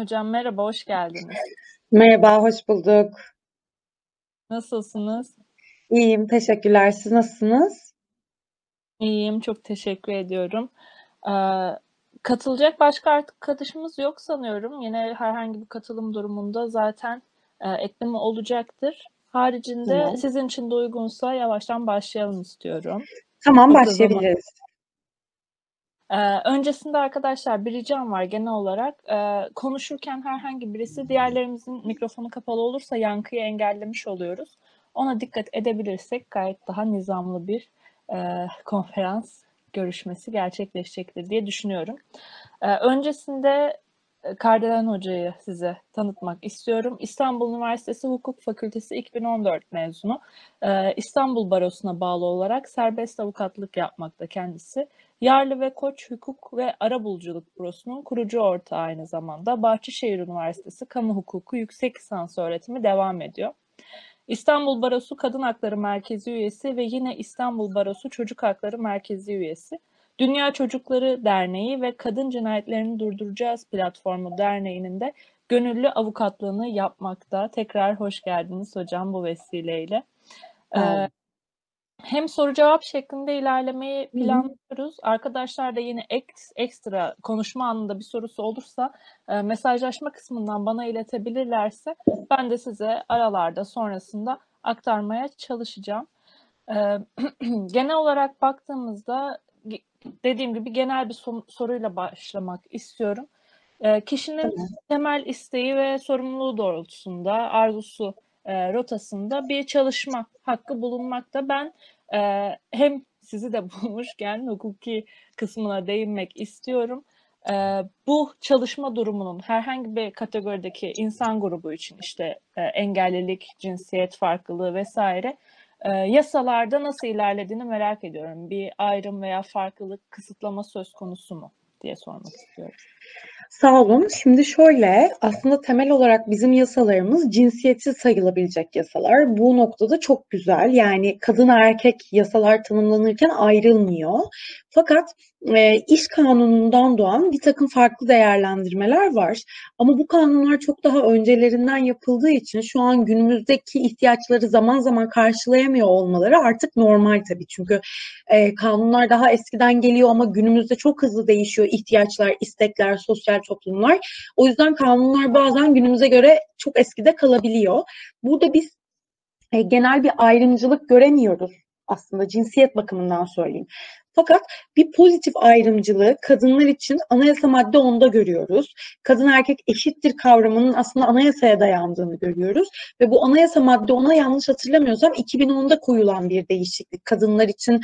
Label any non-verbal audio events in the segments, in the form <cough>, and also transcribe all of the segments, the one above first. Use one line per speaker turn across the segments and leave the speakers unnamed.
Hocam merhaba, hoş geldiniz.
Merhaba, hoş bulduk.
Nasılsınız?
İyiyim, teşekkürler. Siz nasılsınız?
İyiyim, çok teşekkür ediyorum. Katılacak başka arkadaşımız yok sanıyorum. Yine herhangi bir katılım durumunda zaten eee, ekleme olacaktır. Haricinde
Tamam.
sizin için de uygunsa yavaştan başlayalım istiyorum.
Tamam,
Çok
başlayabiliriz.
Eee, öncesinde arkadaşlar bir ricam var genel olarak. Eee, konuşurken herhangi birisi diğerlerimizin mikrofonu kapalı olursa yankıyı engellemiş oluyoruz. Ona dikkat edebilirsek gayet daha nizamlı bir eee, konferans görüşmesi gerçekleşecektir diye düşünüyorum. Öncesinde e, Kardelen Hoca'yı size tanıtmak istiyorum. İstanbul Üniversitesi Hukuk Fakültesi 2014 mezunu. Eee, İstanbul Barosu'na bağlı olarak serbest avukatlık yapmakta kendisi. Yarlı ve Koç Hukuk ve Arabuluculuk Bürosu'nun kurucu ortağı aynı zamanda. Bahçeşehir Üniversitesi Kamu Hukuku yüksek lisans öğretimi devam ediyor. İstanbul Barosu Kadın Hakları Merkezi üyesi ve yine İstanbul Barosu Çocuk Hakları Merkezi üyesi. Dünya Çocukları Derneği ve Kadın Cinayetlerini Durduracağız Platformu Derneği'nin de gönüllü avukatlığını yapmakta. Tekrar hoş geldiniz hocam bu vesileyle. Ee, hem soru cevap şeklinde ilerlemeyi planlıyoruz. Arkadaşlar da yine ek, ekstra konuşma anında bir sorusu olursa e, mesajlaşma kısmından bana iletebilirlerse ben de size aralarda sonrasında aktarmaya çalışacağım. E, <clears throat> genel olarak baktığımızda dediğim gibi genel bir soruyla başlamak istiyorum. E, kişinin temel isteği ve sorumluluğu doğrultusunda, arzusu e, rotasında bir çalışma hakkı bulunmakta. Ben e, hem sizi de <laughs> bulmuşken hukuki kısmına değinmek istiyorum. E, bu çalışma durumunun herhangi bir kategorideki insan grubu için işte e, engellilik, cinsiyet farklılığı vesaire e, yasalarda nasıl ilerlediğini merak ediyorum. Bir ayrım veya farklılık, kısıtlama söz konusu mu diye sormak istiyorum.
Sağ olun. Şimdi şöyle, aslında temel olarak bizim yasalarımız cinsiyetsiz sayılabilecek yasalar. Bu noktada çok güzel. Yani kadın erkek yasalar tanımlanırken ayrılmıyor. Fakat e, iş kanunundan doğan bir takım farklı değerlendirmeler var. Ama bu kanunlar çok daha öncelerinden yapıldığı için şu an günümüzdeki ihtiyaçları zaman zaman karşılayamıyor olmaları artık normal tabii. Çünkü e, kanunlar daha eskiden geliyor ama günümüzde çok hızlı değişiyor ihtiyaçlar, istekler, sosyal toplumlar. O yüzden kanunlar bazen günümüze göre çok eskide kalabiliyor. Burada biz e, genel bir ayrımcılık göremiyoruz aslında cinsiyet bakımından söyleyeyim. Fakat bir pozitif ayrımcılığı kadınlar için anayasa madde 10'da görüyoruz. Kadın erkek eşittir kavramının aslında anayasaya dayandığını görüyoruz. Ve bu anayasa madde 10'a yanlış hatırlamıyorsam 2010'da koyulan bir değişiklik. Kadınlar için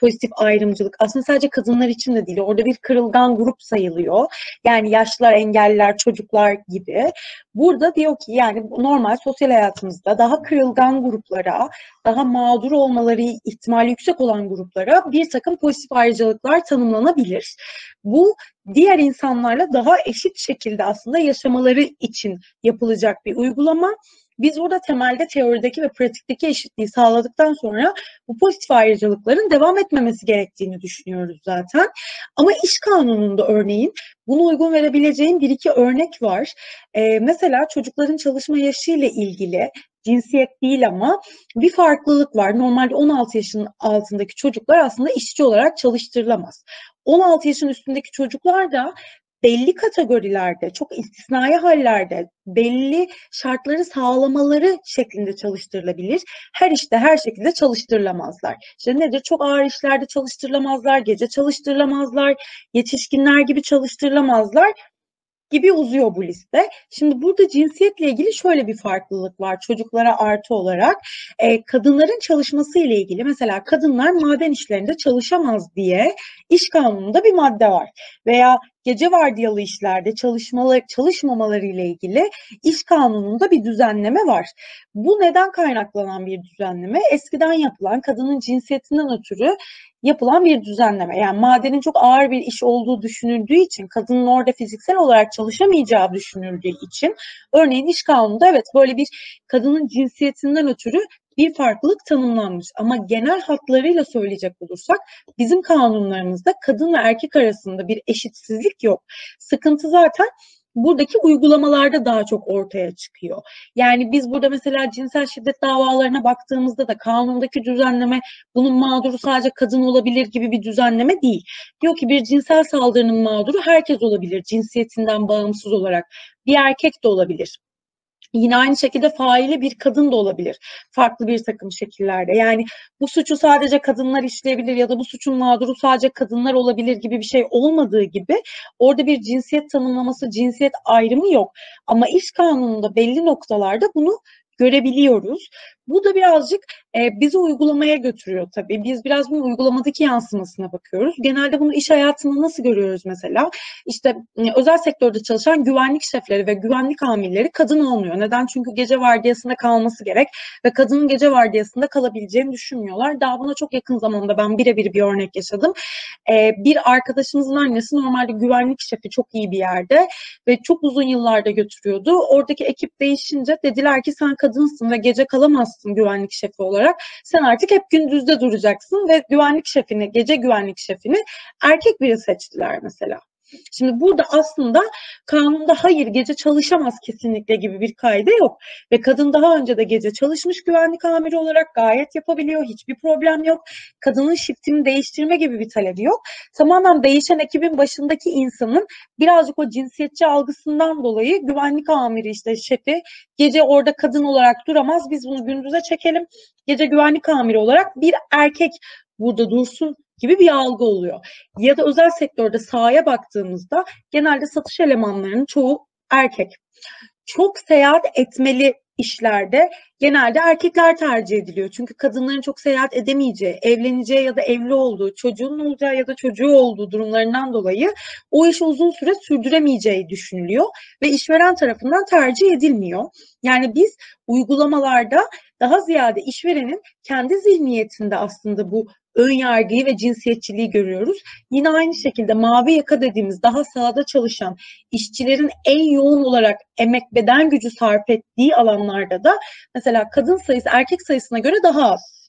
pozitif ayrımcılık aslında sadece kadınlar için de değil. Orada bir kırılgan grup sayılıyor. Yani yaşlılar, engelliler, çocuklar gibi. Burada diyor ki yani normal sosyal hayatımızda daha kırılgan gruplara, daha mağdur olmaları ihtimali yüksek olan gruplara bir takım pozitif ayrıcalıklar tanımlanabilir. Bu diğer insanlarla daha eşit şekilde aslında yaşamaları için yapılacak bir uygulama biz burada temelde teorideki ve pratikteki eşitliği sağladıktan sonra bu pozitif ayrıcalıkların devam etmemesi gerektiğini düşünüyoruz zaten. Ama iş kanununda örneğin buna uygun verebileceğim bir iki örnek var. Ee, mesela çocukların çalışma yaşı ile ilgili cinsiyet değil ama bir farklılık var. Normalde 16 yaşın altındaki çocuklar aslında işçi olarak çalıştırılamaz. 16 yaşın üstündeki çocuklar da belli kategorilerde, çok istisnai hallerde belli şartları sağlamaları şeklinde çalıştırılabilir. Her işte her şekilde çalıştırılamazlar. İşte nedir? Çok ağır işlerde çalıştırılamazlar, gece çalıştırılamazlar, yetişkinler gibi çalıştırılamazlar gibi uzuyor bu liste. Şimdi burada cinsiyetle ilgili şöyle bir farklılık var çocuklara artı olarak. E, kadınların çalışması ile ilgili mesela kadınlar maden işlerinde çalışamaz diye iş kanununda bir madde var. Veya gece vardiyalı işlerde çalışmaları, çalışmamaları ile ilgili iş kanununda bir düzenleme var. Bu neden kaynaklanan bir düzenleme? Eskiden yapılan kadının cinsiyetinden ötürü yapılan bir düzenleme. Yani madenin çok ağır bir iş olduğu düşünüldüğü için, kadının orada fiziksel olarak çalışamayacağı düşünüldüğü için, örneğin iş kanununda evet böyle bir kadının cinsiyetinden ötürü bir farklılık tanımlanmış. Ama genel hatlarıyla söyleyecek olursak bizim kanunlarımızda kadın ve erkek arasında bir eşitsizlik yok. Sıkıntı zaten buradaki uygulamalarda daha çok ortaya çıkıyor. Yani biz burada mesela cinsel şiddet davalarına baktığımızda da kanundaki düzenleme bunun mağduru sadece kadın olabilir gibi bir düzenleme değil. Diyor ki bir cinsel saldırının mağduru herkes olabilir cinsiyetinden bağımsız olarak. Bir erkek de olabilir. Yine aynı şekilde faili bir kadın da olabilir. Farklı bir takım şekillerde. Yani bu suçu sadece kadınlar işleyebilir ya da bu suçun mağduru sadece kadınlar olabilir gibi bir şey olmadığı gibi orada bir cinsiyet tanımlaması, cinsiyet ayrımı yok. Ama iş kanununda belli noktalarda bunu görebiliyoruz. Bu da birazcık e, bizi uygulamaya götürüyor tabii. Biz biraz bunun uygulamadaki yansımasına bakıyoruz. Genelde bunu iş hayatında nasıl görüyoruz mesela? İşte e, özel sektörde çalışan güvenlik şefleri ve güvenlik amirleri kadın olmuyor. Neden? Çünkü gece vardiyasında kalması gerek ve kadının gece vardiyasında kalabileceğini düşünmüyorlar. Daha buna çok yakın zamanda ben birebir bir örnek yaşadım. E, bir arkadaşımızın annesi normalde güvenlik şefi çok iyi bir yerde ve çok uzun yıllarda götürüyordu. Oradaki ekip değişince dediler ki sen kadınsın ve gece kalamazsın olacaksın güvenlik şefi olarak. Sen artık hep gündüzde duracaksın ve güvenlik şefini, gece güvenlik şefini erkek biri seçtiler mesela. Şimdi burada aslında kanunda hayır gece çalışamaz kesinlikle gibi bir kaide yok. Ve kadın daha önce de gece çalışmış güvenlik amiri olarak gayet yapabiliyor. Hiçbir problem yok. Kadının shiftini değiştirme gibi bir talebi yok. Tamamen değişen ekibin başındaki insanın birazcık o cinsiyetçi algısından dolayı güvenlik amiri işte şefi gece orada kadın olarak duramaz. Biz bunu gündüze çekelim. Gece güvenlik amiri olarak bir erkek burada dursun gibi bir algı oluyor. Ya da özel sektörde sahaya baktığımızda genelde satış elemanlarının çoğu erkek. Çok seyahat etmeli işlerde genelde erkekler tercih ediliyor. Çünkü kadınların çok seyahat edemeyeceği, evleneceği ya da evli olduğu, çocuğun olacağı ya da çocuğu olduğu durumlarından dolayı o işi uzun süre sürdüremeyeceği düşünülüyor ve işveren tarafından tercih edilmiyor. Yani biz uygulamalarda daha ziyade işverenin kendi zihniyetinde aslında bu ön yargıyı ve cinsiyetçiliği görüyoruz. Yine aynı şekilde mavi yaka dediğimiz daha sahada çalışan işçilerin en yoğun olarak emek beden gücü sarf ettiği alanlarda da mesela kadın sayısı erkek sayısına göre daha az.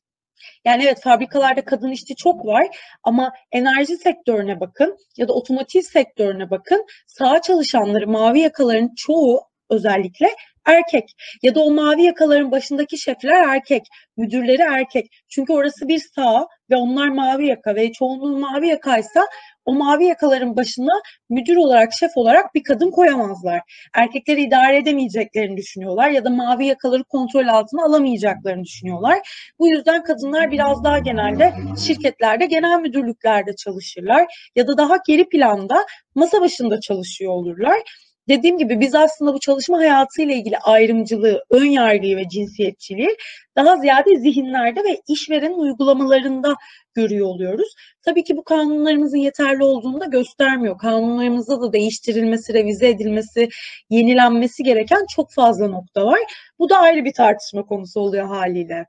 Yani evet fabrikalarda kadın işçi çok var ama enerji sektörüne bakın ya da otomotiv sektörüne bakın. Sağ çalışanları mavi yakaların çoğu özellikle erkek ya da o mavi yakaların başındaki şefler erkek, müdürleri erkek. Çünkü orası bir sağ ve onlar mavi yaka ve çoğunluğu mavi yakaysa o mavi yakaların başına müdür olarak, şef olarak bir kadın koyamazlar. Erkekleri idare edemeyeceklerini düşünüyorlar ya da mavi yakaları kontrol altına alamayacaklarını düşünüyorlar. Bu yüzden kadınlar biraz daha genelde şirketlerde, genel müdürlüklerde çalışırlar ya da daha geri planda masa başında çalışıyor olurlar. Dediğim gibi biz aslında bu çalışma hayatıyla ilgili ayrımcılığı, ön yargıyı ve cinsiyetçiliği daha ziyade zihinlerde ve işveren uygulamalarında görüyor oluyoruz. Tabii ki bu kanunlarımızın yeterli olduğunu da göstermiyor. Kanunlarımızda da değiştirilmesi, revize edilmesi, yenilenmesi gereken çok fazla nokta var. Bu da ayrı bir tartışma konusu oluyor haliyle.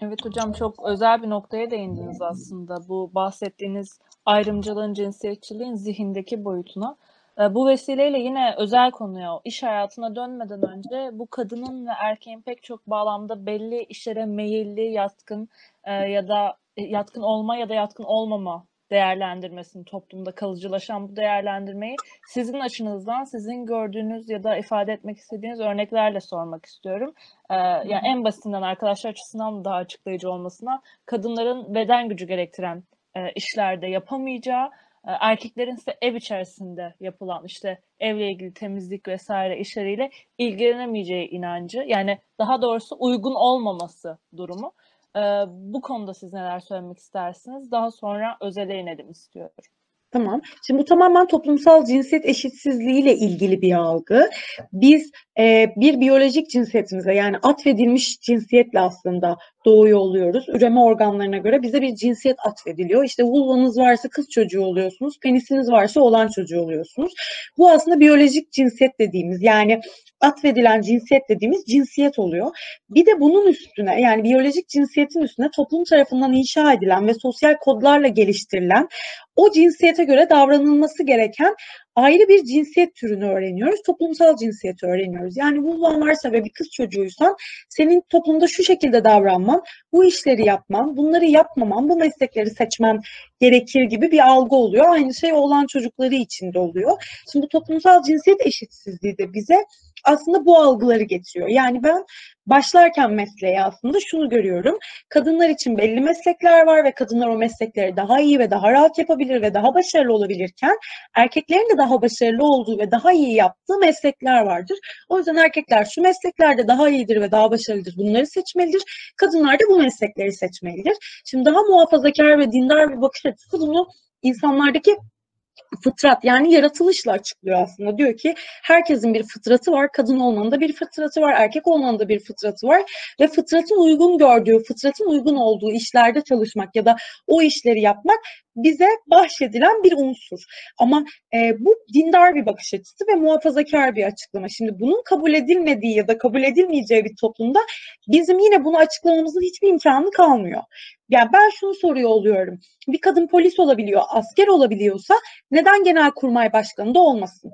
Evet hocam çok özel bir noktaya değindiniz aslında. Bu bahsettiğiniz ayrımcılığın, cinsiyetçiliğin zihindeki boyutuna. E, bu vesileyle yine özel konuya, iş hayatına dönmeden önce bu kadının ve erkeğin pek çok bağlamda belli işlere meyilli, yatkın e, ya da e, yatkın olma ya da yatkın olmama değerlendirmesini, toplumda kalıcılaşan bu değerlendirmeyi sizin açınızdan, sizin gördüğünüz ya da ifade etmek istediğiniz örneklerle sormak istiyorum. Ee, yani en basitinden arkadaşlar açısından daha açıklayıcı olmasına kadınların beden gücü gerektiren e, işlerde yapamayacağı, e, erkeklerin ise ev içerisinde yapılan işte evle ilgili temizlik vesaire işleriyle ilgilenemeyeceği inancı yani daha doğrusu uygun olmaması durumu. E, bu konuda siz neler söylemek istersiniz? Daha sonra özele inelim istiyorum.
Tamam. Şimdi bu tamamen toplumsal cinsiyet eşitsizliğiyle ilgili bir algı. Biz e, bir biyolojik cinsiyetimize yani atfedilmiş cinsiyetle aslında doğuyor oluyoruz. Üreme organlarına göre bize bir cinsiyet atfediliyor. İşte vulvanız varsa kız çocuğu oluyorsunuz, penisiniz varsa oğlan çocuğu oluyorsunuz. Bu aslında biyolojik cinsiyet dediğimiz yani atfedilen cinsiyet dediğimiz cinsiyet oluyor. Bir de bunun üstüne yani biyolojik cinsiyetin üstüne toplum tarafından inşa edilen ve sosyal kodlarla geliştirilen o cinsiyete göre davranılması gereken ayrı bir cinsiyet türünü öğreniyoruz. Toplumsal cinsiyeti öğreniyoruz. Yani vulvan varsa ve bir kız çocuğuysan senin toplumda şu şekilde davranman, bu işleri yapman, bunları yapmaman, bu meslekleri seçmen gerekir gibi bir algı oluyor. Aynı şey olan çocukları için de oluyor. Şimdi bu toplumsal cinsiyet eşitsizliği de bize aslında bu algıları getiriyor. Yani ben başlarken mesleğe aslında şunu görüyorum. Kadınlar için belli meslekler var ve kadınlar o meslekleri daha iyi ve daha rahat yapabilir ve daha başarılı olabilirken erkeklerin de daha başarılı olduğu ve daha iyi yaptığı meslekler vardır. O yüzden erkekler şu mesleklerde daha iyidir ve daha başarılıdır. Bunları seçmelidir. Kadınlar da bu meslekleri seçmelidir. Şimdi daha muhafazakar ve dindar bir bakış açısı bunu insanlardaki fıtrat yani yaratılışla açıklıyor aslında. Diyor ki herkesin bir fıtratı var. Kadın olmanın da bir fıtratı var. Erkek olmanın da bir fıtratı var. Ve fıtratın uygun gördüğü, fıtratın uygun olduğu işlerde çalışmak ya da o işleri yapmak bize bahşedilen bir unsur. Ama e, bu dindar bir bakış açısı ve muhafazakar bir açıklama. Şimdi bunun kabul edilmediği ya da kabul edilmeyeceği bir toplumda bizim yine bunu açıklamamızın hiçbir imkanı kalmıyor. Yani ben şunu soruyor oluyorum. Bir kadın polis olabiliyor, asker olabiliyorsa neden genelkurmay başkanı da olmasın?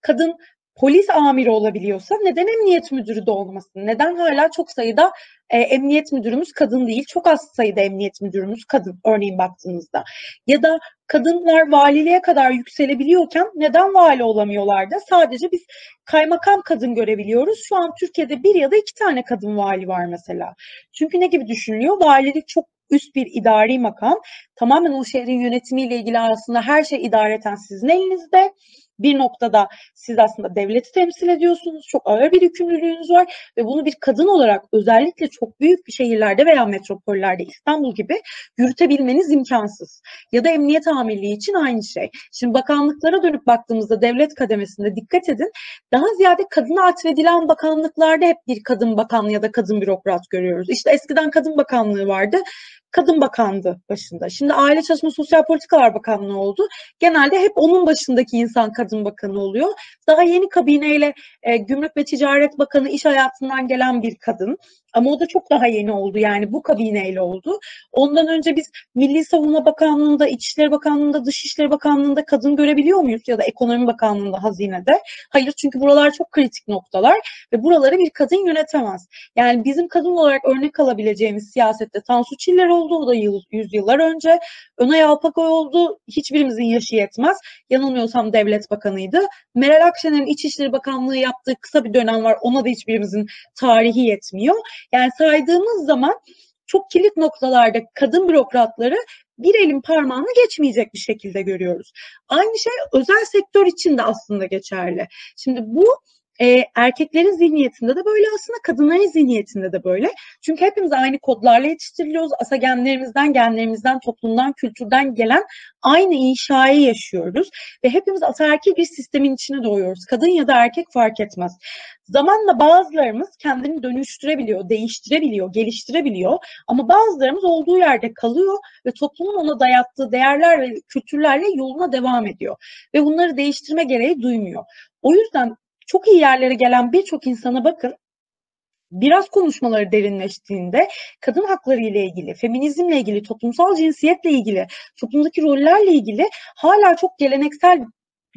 Kadın polis amiri olabiliyorsa neden emniyet müdürü de olmasın? Neden hala çok sayıda e, emniyet müdürümüz kadın değil, çok az sayıda emniyet müdürümüz kadın örneğin baktığınızda. Ya da kadınlar valiliğe kadar yükselebiliyorken neden vali olamıyorlar da sadece biz kaymakam kadın görebiliyoruz. Şu an Türkiye'de bir ya da iki tane kadın vali var mesela. Çünkü ne gibi düşünülüyor? Valilik çok üst bir idari makam. Tamamen o şehrin yönetimiyle ilgili aslında her şey idareten sizin elinizde bir noktada siz aslında devleti temsil ediyorsunuz. Çok ağır bir yükümlülüğünüz var ve bunu bir kadın olarak özellikle çok büyük bir şehirlerde veya metropollerde İstanbul gibi yürütebilmeniz imkansız. Ya da emniyet amirliği için aynı şey. Şimdi bakanlıklara dönüp baktığımızda devlet kademesinde dikkat edin. Daha ziyade kadına atfedilen bakanlıklarda hep bir kadın bakan ya da kadın bürokrat görüyoruz. İşte eskiden kadın bakanlığı vardı kadın bakandı başında. Şimdi Aile Çalışma Sosyal Politikalar Bakanlığı oldu. Genelde hep onun başındaki insan kadın bakanı oluyor. Daha yeni kabineyle e, Gümrük ve Ticaret Bakanı iş hayatından gelen bir kadın. Ama o da çok daha yeni oldu yani bu kabineyle oldu. Ondan önce biz Milli Savunma Bakanlığı'nda, İçişleri Bakanlığı'nda, Dışişleri Bakanlığı'nda kadın görebiliyor muyuz? Ya da Ekonomi Bakanlığı'nda, Hazine'de. Hayır çünkü buralar çok kritik noktalar ve buraları bir kadın yönetemez. Yani bizim kadın olarak örnek alabileceğimiz siyasette Tansu Çiller oldu, o da yıl, yüzyıllar önce. Önay Alpakoy oldu, hiçbirimizin yaşı yetmez. Yanılmıyorsam devlet bakanıydı. Meral Akşener'in İçişleri Bakanlığı yaptığı kısa bir dönem var, ona da hiçbirimizin tarihi yetmiyor. Yani saydığımız zaman çok kilit noktalarda kadın bürokratları bir elin parmağını geçmeyecek bir şekilde görüyoruz. Aynı şey özel sektör için de aslında geçerli. Şimdi bu e, erkeklerin zihniyetinde de böyle aslında kadınların zihniyetinde de böyle. Çünkü hepimiz aynı kodlarla yetiştiriliyoruz. Asa genlerimizden, genlerimizden, toplumdan, kültürden gelen aynı inşayı yaşıyoruz. Ve hepimiz ataerkil bir sistemin içine doğuyoruz. Kadın ya da erkek fark etmez. Zamanla bazılarımız kendini dönüştürebiliyor, değiştirebiliyor, geliştirebiliyor. Ama bazılarımız olduğu yerde kalıyor ve toplumun ona dayattığı değerler ve kültürlerle yoluna devam ediyor. Ve bunları değiştirme gereği duymuyor. O yüzden çok iyi yerlere gelen birçok insana bakın biraz konuşmaları derinleştiğinde kadın hakları ile ilgili, feminizmle ilgili, toplumsal cinsiyetle ilgili, toplumdaki rollerle ilgili hala çok geleneksel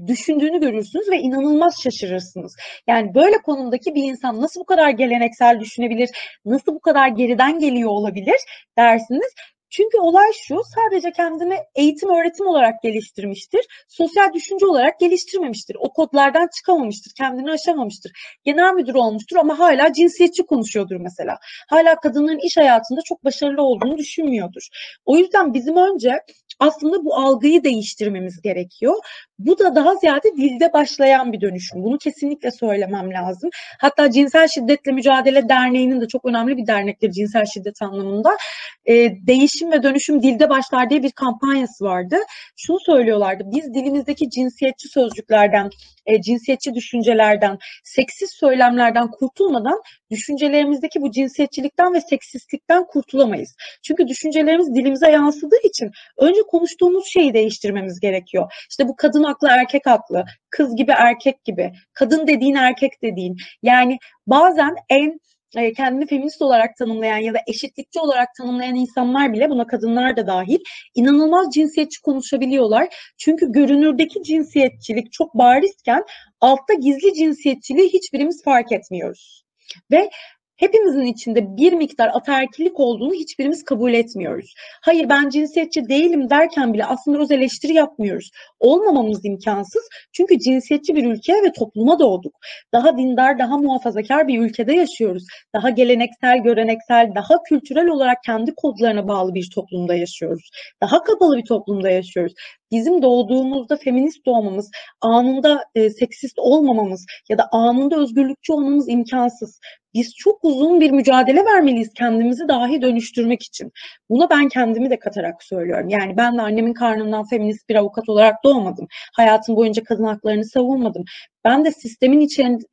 düşündüğünü görürsünüz ve inanılmaz şaşırırsınız. Yani böyle konumdaki bir insan nasıl bu kadar geleneksel düşünebilir, nasıl bu kadar geriden geliyor olabilir dersiniz. Çünkü olay şu, sadece kendini eğitim öğretim olarak geliştirmiştir. Sosyal düşünce olarak geliştirmemiştir. O kodlardan çıkamamıştır, kendini aşamamıştır. Genel müdür olmuştur ama hala cinsiyetçi konuşuyordur mesela. Hala kadının iş hayatında çok başarılı olduğunu düşünmüyordur. O yüzden bizim önce aslında bu algıyı değiştirmemiz gerekiyor. Bu da daha ziyade dilde başlayan bir dönüşüm. Bunu kesinlikle söylemem lazım. Hatta Cinsel Şiddetle Mücadele Derneği'nin de çok önemli bir dernektir cinsel şiddet anlamında. E, değişim ve dönüşüm dilde başlar diye bir kampanyası vardı. Şunu söylüyorlardı. Biz dilimizdeki cinsiyetçi sözcüklerden, e, cinsiyetçi düşüncelerden, seksist söylemlerden kurtulmadan düşüncelerimizdeki bu cinsiyetçilikten ve seksistlikten kurtulamayız. Çünkü düşüncelerimiz dilimize yansıdığı için önce konuştuğumuz şeyi değiştirmemiz gerekiyor. İşte bu kadın haklı, erkek haklı, kız gibi erkek gibi, kadın dediğin erkek dediğin. Yani bazen en e, kendini feminist olarak tanımlayan ya da eşitlikçi olarak tanımlayan insanlar bile buna kadınlar da dahil inanılmaz cinsiyetçi konuşabiliyorlar. Çünkü görünürdeki cinsiyetçilik çok barizken altta gizli cinsiyetçiliği hiçbirimiz fark etmiyoruz. Ve hepimizin içinde bir miktar ataerkillik olduğunu hiçbirimiz kabul etmiyoruz. Hayır ben cinsiyetçi değilim derken bile aslında öz eleştiri yapmıyoruz. Olmamamız imkansız. Çünkü cinsiyetçi bir ülke ve topluma doğduk. Daha dindar, daha muhafazakar bir ülkede yaşıyoruz. Daha geleneksel, göreneksel, daha kültürel olarak kendi kodlarına bağlı bir toplumda yaşıyoruz. Daha kapalı bir toplumda yaşıyoruz. Bizim doğduğumuzda feminist doğmamız, anında e, seksist olmamamız ya da anında özgürlükçü olmamız imkansız. Biz çok uzun bir mücadele vermeliyiz kendimizi dahi dönüştürmek için. Buna ben kendimi de katarak söylüyorum. Yani ben de annemin karnından feminist bir avukat olarak doğmadım. Hayatım boyunca kadın haklarını savunmadım. Ben de sistemin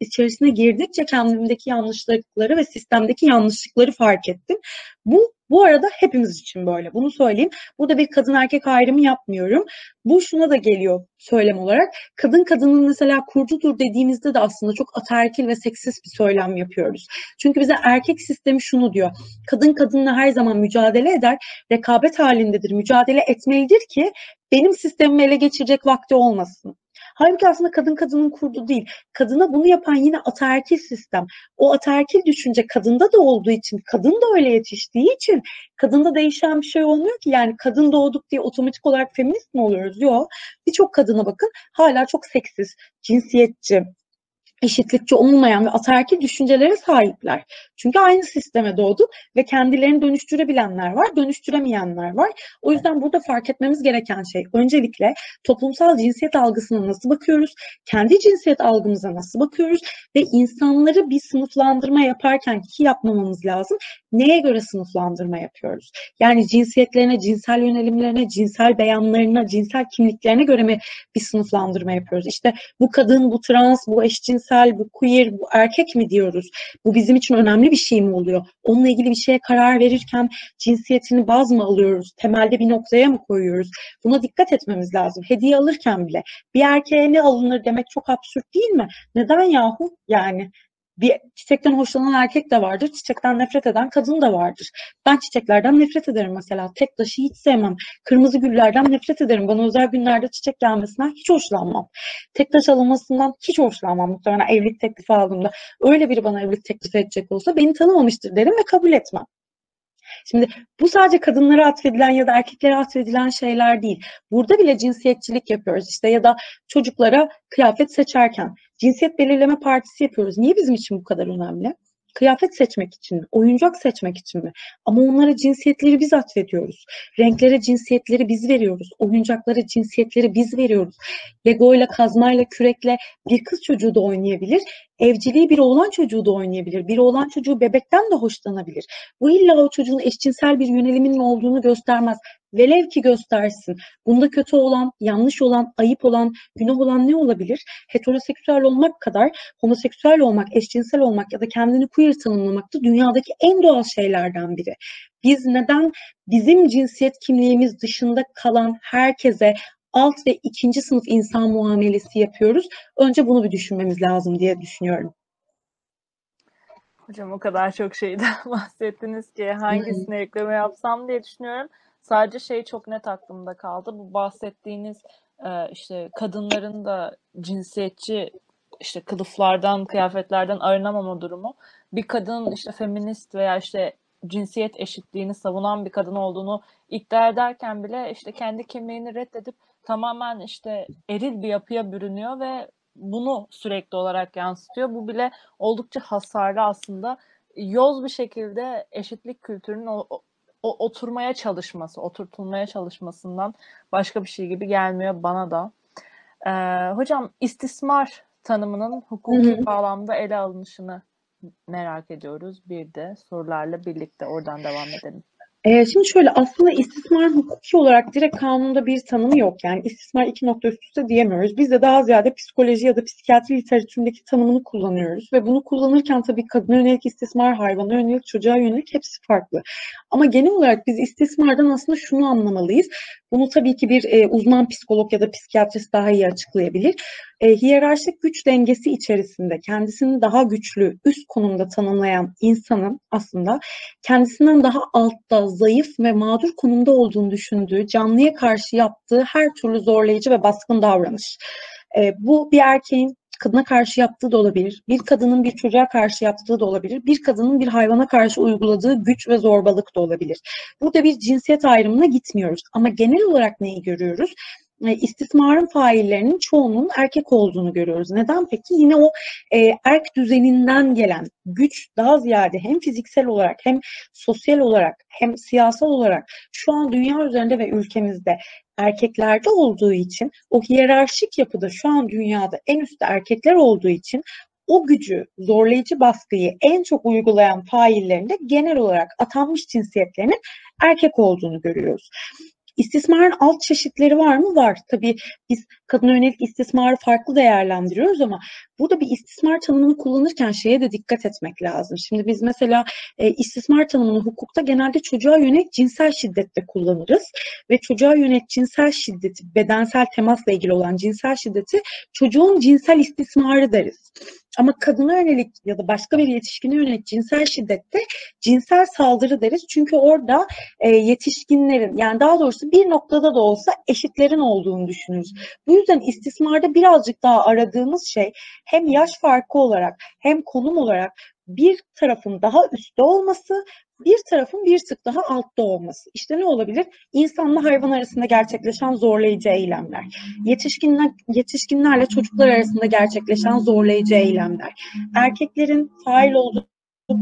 içerisine girdikçe kendimdeki yanlışlıkları ve sistemdeki yanlışlıkları fark ettim. Bu bu arada hepimiz için böyle. Bunu söyleyeyim. Burada bir kadın erkek ayrımı yapmıyorum. Bu şuna da geliyor söylem olarak. Kadın kadının mesela kurdudur dediğimizde de aslında çok ataerkil ve seksist bir söylem yapıyoruz. Çünkü bize erkek sistemi şunu diyor. Kadın kadınla her zaman mücadele eder, rekabet halindedir, mücadele etmelidir ki benim sistemimi ele geçirecek vakti olmasın. Halbuki aslında kadın kadının kurdu değil. Kadına bunu yapan yine ataerkil sistem. O ataerkil düşünce kadında da olduğu için, kadın da öyle yetiştiği için kadında değişen bir şey olmuyor ki. Yani kadın doğduk diye otomatik olarak feminist mi oluyoruz? Yok. Birçok kadına bakın hala çok seksiz, cinsiyetçi, eşitlikçi olmayan ve ataerkil düşüncelere sahipler. Çünkü aynı sisteme doğdu ve kendilerini dönüştürebilenler var, dönüştüremeyenler var. O yüzden burada fark etmemiz gereken şey öncelikle toplumsal cinsiyet algısına nasıl bakıyoruz, kendi cinsiyet algımıza nasıl bakıyoruz ve insanları bir sınıflandırma yaparken ki yapmamamız lazım. Neye göre sınıflandırma yapıyoruz? Yani cinsiyetlerine, cinsel yönelimlerine, cinsel beyanlarına, cinsel kimliklerine göre mi bir sınıflandırma yapıyoruz? İşte bu kadın, bu trans, bu eşcinsel, bu queer, bu erkek mi diyoruz? Bu bizim için önemli bir şey mi oluyor? Onunla ilgili bir şeye karar verirken cinsiyetini baz mı alıyoruz? Temelde bir noktaya mı koyuyoruz? Buna dikkat etmemiz lazım. Hediye alırken bile bir erkeğe ne alınır demek çok absürt değil mi? Neden yahu? Yani bir çiçekten hoşlanan erkek de vardır, çiçekten nefret eden kadın da vardır. Ben çiçeklerden nefret ederim mesela. Tek taşı hiç sevmem. Kırmızı güllerden nefret ederim. Bana özel günlerde çiçek gelmesinden hiç hoşlanmam. Tek taş alınmasından hiç hoşlanmam. Muhtemelen evlilik teklifi aldığımda öyle biri bana evlilik teklifi edecek olsa beni tanımamıştır derim ve kabul etmem. Şimdi bu sadece kadınlara atfedilen ya da erkeklere atfedilen şeyler değil. Burada bile cinsiyetçilik yapıyoruz işte ya da çocuklara kıyafet seçerken cinsiyet belirleme partisi yapıyoruz. Niye bizim için bu kadar önemli? Kıyafet seçmek için mi? Oyuncak seçmek için mi? Ama onlara cinsiyetleri biz atfediyoruz. Renklere cinsiyetleri biz veriyoruz. Oyuncaklara cinsiyetleri biz veriyoruz. Lego ile, kazmayla, kürekle bir kız çocuğu da oynayabilir. Evciliği bir oğlan çocuğu da oynayabilir. Bir oğlan çocuğu bebekten de hoşlanabilir. Bu illa o çocuğun eşcinsel bir yönelimin olduğunu göstermez. Velev ki göstersin. Bunda kötü olan, yanlış olan, ayıp olan, günah olan ne olabilir? Heteroseksüel olmak kadar homoseksüel olmak, eşcinsel olmak ya da kendini queer tanımlamak da dünyadaki en doğal şeylerden biri. Biz neden bizim cinsiyet kimliğimiz dışında kalan herkese alt ve ikinci sınıf insan muamelesi yapıyoruz? Önce bunu bir düşünmemiz lazım diye düşünüyorum.
Hocam o kadar çok şeyden <laughs> bahsettiniz ki hangisine ekleme yapsam diye düşünüyorum. Sadece şey çok net aklımda kaldı. Bu bahsettiğiniz e, işte kadınların da cinsiyetçi işte kılıflardan, kıyafetlerden arınamama durumu. Bir kadın işte feminist veya işte cinsiyet eşitliğini savunan bir kadın olduğunu iddia ederken bile işte kendi kimliğini reddedip tamamen işte eril bir yapıya bürünüyor ve bunu sürekli olarak yansıtıyor. Bu bile oldukça hasarlı aslında. Yoz bir şekilde eşitlik kültürünün o, oturmaya çalışması, oturtulmaya çalışmasından başka bir şey gibi gelmiyor bana da. Ee, hocam istismar tanımının hukuki hı hı. bağlamda ele alınışını merak ediyoruz. Bir de sorularla birlikte oradan devam edelim.
Ee, şimdi şöyle aslında istismar hukuki olarak direkt kanunda bir tanımı yok. Yani istismar iki nokta üst üste diyemiyoruz. Biz de daha ziyade psikoloji ya da psikiyatri literatüründeki tanımını kullanıyoruz. Ve bunu kullanırken tabii kadına yönelik istismar, hayvana yönelik, çocuğa yönelik hepsi farklı. Ama genel olarak biz istismardan aslında şunu anlamalıyız. Bunu tabii ki bir e, uzman psikolog ya da psikiyatrist daha iyi açıklayabilir. E, hiyerarşik güç dengesi içerisinde kendisini daha güçlü, üst konumda tanımlayan insanın aslında kendisinden daha altta, zayıf ve mağdur konumda olduğunu düşündüğü, canlıya karşı yaptığı her türlü zorlayıcı ve baskın davranış. E, bu bir erkeğin kadına karşı yaptığı da olabilir. Bir kadının bir çocuğa karşı yaptığı da olabilir. Bir kadının bir hayvana karşı uyguladığı güç ve zorbalık da olabilir. Burada bir cinsiyet ayrımına gitmiyoruz. Ama genel olarak neyi görüyoruz? E, istismarın faillerinin çoğunun erkek olduğunu görüyoruz. Neden peki? Yine o e, erk düzeninden gelen güç daha ziyade hem fiziksel olarak hem sosyal olarak hem siyasal olarak şu an dünya üzerinde ve ülkemizde erkeklerde olduğu için o hiyerarşik yapıda şu an dünyada en üstte erkekler olduğu için o gücü, zorlayıcı baskıyı en çok uygulayan faillerin de genel olarak atanmış cinsiyetlerinin erkek olduğunu görüyoruz. İstismarın alt çeşitleri var mı? Var. Tabii biz kadın yönelik istismarı farklı değerlendiriyoruz ama burada bir istismar tanımını kullanırken şeye de dikkat etmek lazım. Şimdi biz mesela e, istismar tanımını hukukta genelde çocuğa yönelik cinsel şiddette kullanırız ve çocuğa yönelik cinsel şiddeti, bedensel temasla ilgili olan cinsel şiddeti çocuğun cinsel istismarı deriz. Ama kadına yönelik ya da başka bir yetişkine yönelik cinsel şiddette cinsel saldırı deriz. Çünkü orada e, yetişkinlerin yani daha doğrusu bir noktada da olsa eşitlerin olduğunu düşünürüz. Bu yüzden istismarda birazcık daha aradığımız şey hem yaş farkı olarak hem konum olarak bir tarafın daha üstte olması, bir tarafın bir tık daha altta olması. İşte ne olabilir? İnsanla hayvan arasında gerçekleşen zorlayıcı eylemler. Yetişkinler, yetişkinlerle çocuklar arasında gerçekleşen zorlayıcı eylemler. Erkeklerin fail olduğu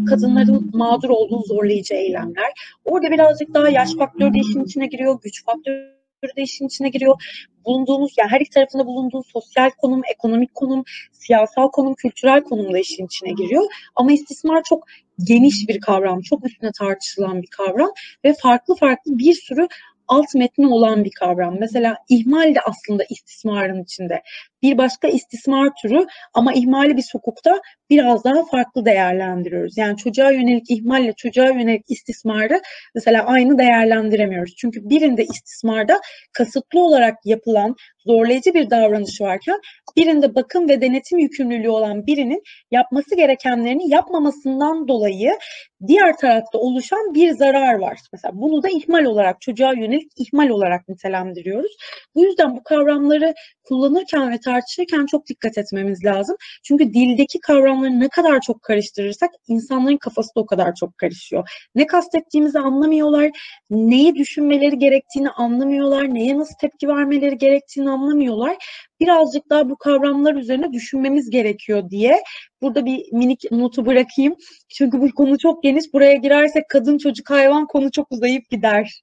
kadınların mağdur olduğu zorlayıcı eylemler. Orada birazcık daha yaş faktörü de işin içine giriyor, güç faktörü de işin içine giriyor. Bulunduğumuz yani her iki tarafında bulunduğu sosyal konum, ekonomik konum, siyasal konum, kültürel konum da işin içine giriyor. Ama istismar çok geniş bir kavram, çok üstüne tartışılan bir kavram ve farklı farklı bir sürü alt metni olan bir kavram. Mesela ihmal de aslında istismarın içinde. Bir başka istismar türü ama ihmali biz hukukta biraz daha farklı değerlendiriyoruz. Yani çocuğa yönelik ihmalle çocuğa yönelik istismarı mesela aynı değerlendiremiyoruz. Çünkü birinde istismarda kasıtlı olarak yapılan zorlayıcı bir davranış varken birinde bakım ve denetim yükümlülüğü olan birinin yapması gerekenlerini yapmamasından dolayı diğer tarafta oluşan bir zarar var. Mesela bunu da ihmal olarak çocuğa yönelik ihmal olarak nitelendiriyoruz. Bu yüzden bu kavramları kullanırken ve tartışırken çok dikkat etmemiz lazım. Çünkü dildeki kavramları ne kadar çok karıştırırsak insanların kafası da o kadar çok karışıyor. Ne kastettiğimizi anlamıyorlar, neyi düşünmeleri gerektiğini anlamıyorlar, neye nasıl tepki vermeleri gerektiğini anlamıyorlar. Birazcık daha bu kavramlar üzerine düşünmemiz gerekiyor diye burada bir minik notu bırakayım. Çünkü bu konu çok geniş. Buraya girersek kadın, çocuk, hayvan konu çok uzayıp gider.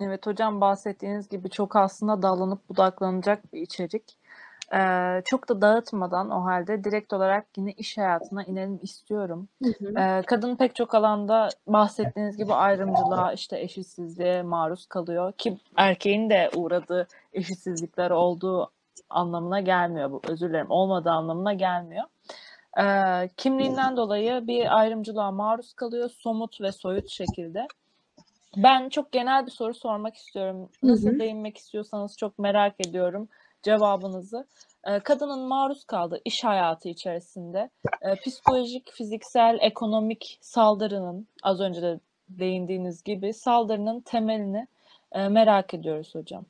Evet hocam bahsettiğiniz gibi çok aslında dallanıp budaklanacak bir içerik. Ee, çok da dağıtmadan o halde direkt olarak yine iş hayatına inelim istiyorum.
Hı hı.
Ee, kadın pek çok alanda bahsettiğiniz gibi ayrımcılığa, işte eşitsizliğe maruz kalıyor ki erkeğin de uğradığı eşitsizlikler olduğu anlamına gelmiyor bu. Özür dilerim, olmadığı anlamına gelmiyor. Ee, kimliğinden dolayı bir ayrımcılığa maruz kalıyor somut ve soyut şekilde. Ben çok genel bir soru sormak istiyorum. Nasıl
Hı hı.
değinmek istiyorsanız çok merak ediyorum cevabınızı. Ee, kadının maruz kaldığı iş hayatı içerisinde e, psikolojik, fiziksel, ekonomik saldırının az önce de değindiğiniz gibi saldırının temelini e, merak ediyoruz hocam.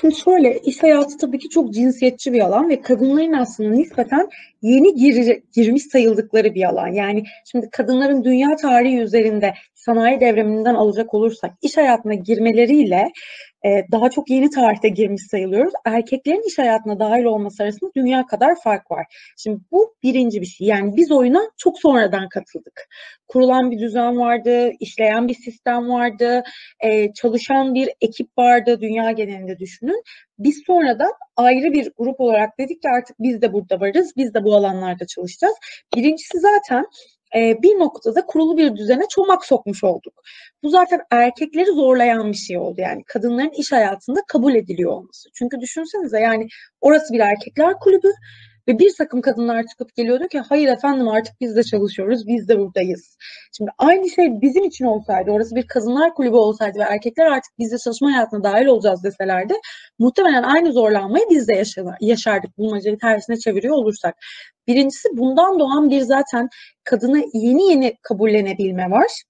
Şimdi şöyle, iş hayatı tabii ki çok cinsiyetçi bir alan ve kadınların aslında nispeten yeni gir, girmiş sayıldıkları bir alan. Yani şimdi kadınların dünya tarihi üzerinde sanayi devriminden alacak olursak iş hayatına girmeleriyle e, daha çok yeni tarihte girmiş sayılıyoruz. Erkeklerin iş hayatına dahil olması arasında dünya kadar fark var. Şimdi bu birinci bir şey. Yani biz oyuna çok sonradan katıldık. Kurulan bir düzen vardı, işleyen bir sistem vardı, e, çalışan bir ekip vardı dünya genelinde düşünün. Biz sonradan ayrı bir grup olarak dedik ki artık biz de burada varız, biz de bu alanlarda çalışacağız. Birincisi zaten bir noktada kurulu bir düzene çomak sokmuş olduk. Bu zaten erkekleri zorlayan bir şey oldu. Yani kadınların iş hayatında kabul ediliyor olması. Çünkü düşünsenize yani orası bir erkekler kulübü Ve bir takım kadınlar çıkıp geliyordu ki hayır efendim artık biz de çalışıyoruz, biz de buradayız. Şimdi aynı şey bizim için olsaydı, orası bir kadınlar kulübü olsaydı ve erkekler artık biz de çalışma hayatına dahil olacağız deselerdi muhtemelen aynı zorlanmayı biz de yaşar, yaşardık bulmacayı tersine çeviriyor olursak. Birincisi bundan doğan bir zaten kadını yeni yeni kabullenebilme var.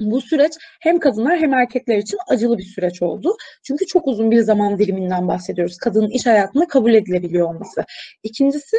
Bu süreç hem kadınlar hem erkekler için acılı bir süreç oldu. Çünkü çok uzun bir zaman diliminden bahsediyoruz. Kadının iş hayatında kabul edilebiliyor olması. İkincisi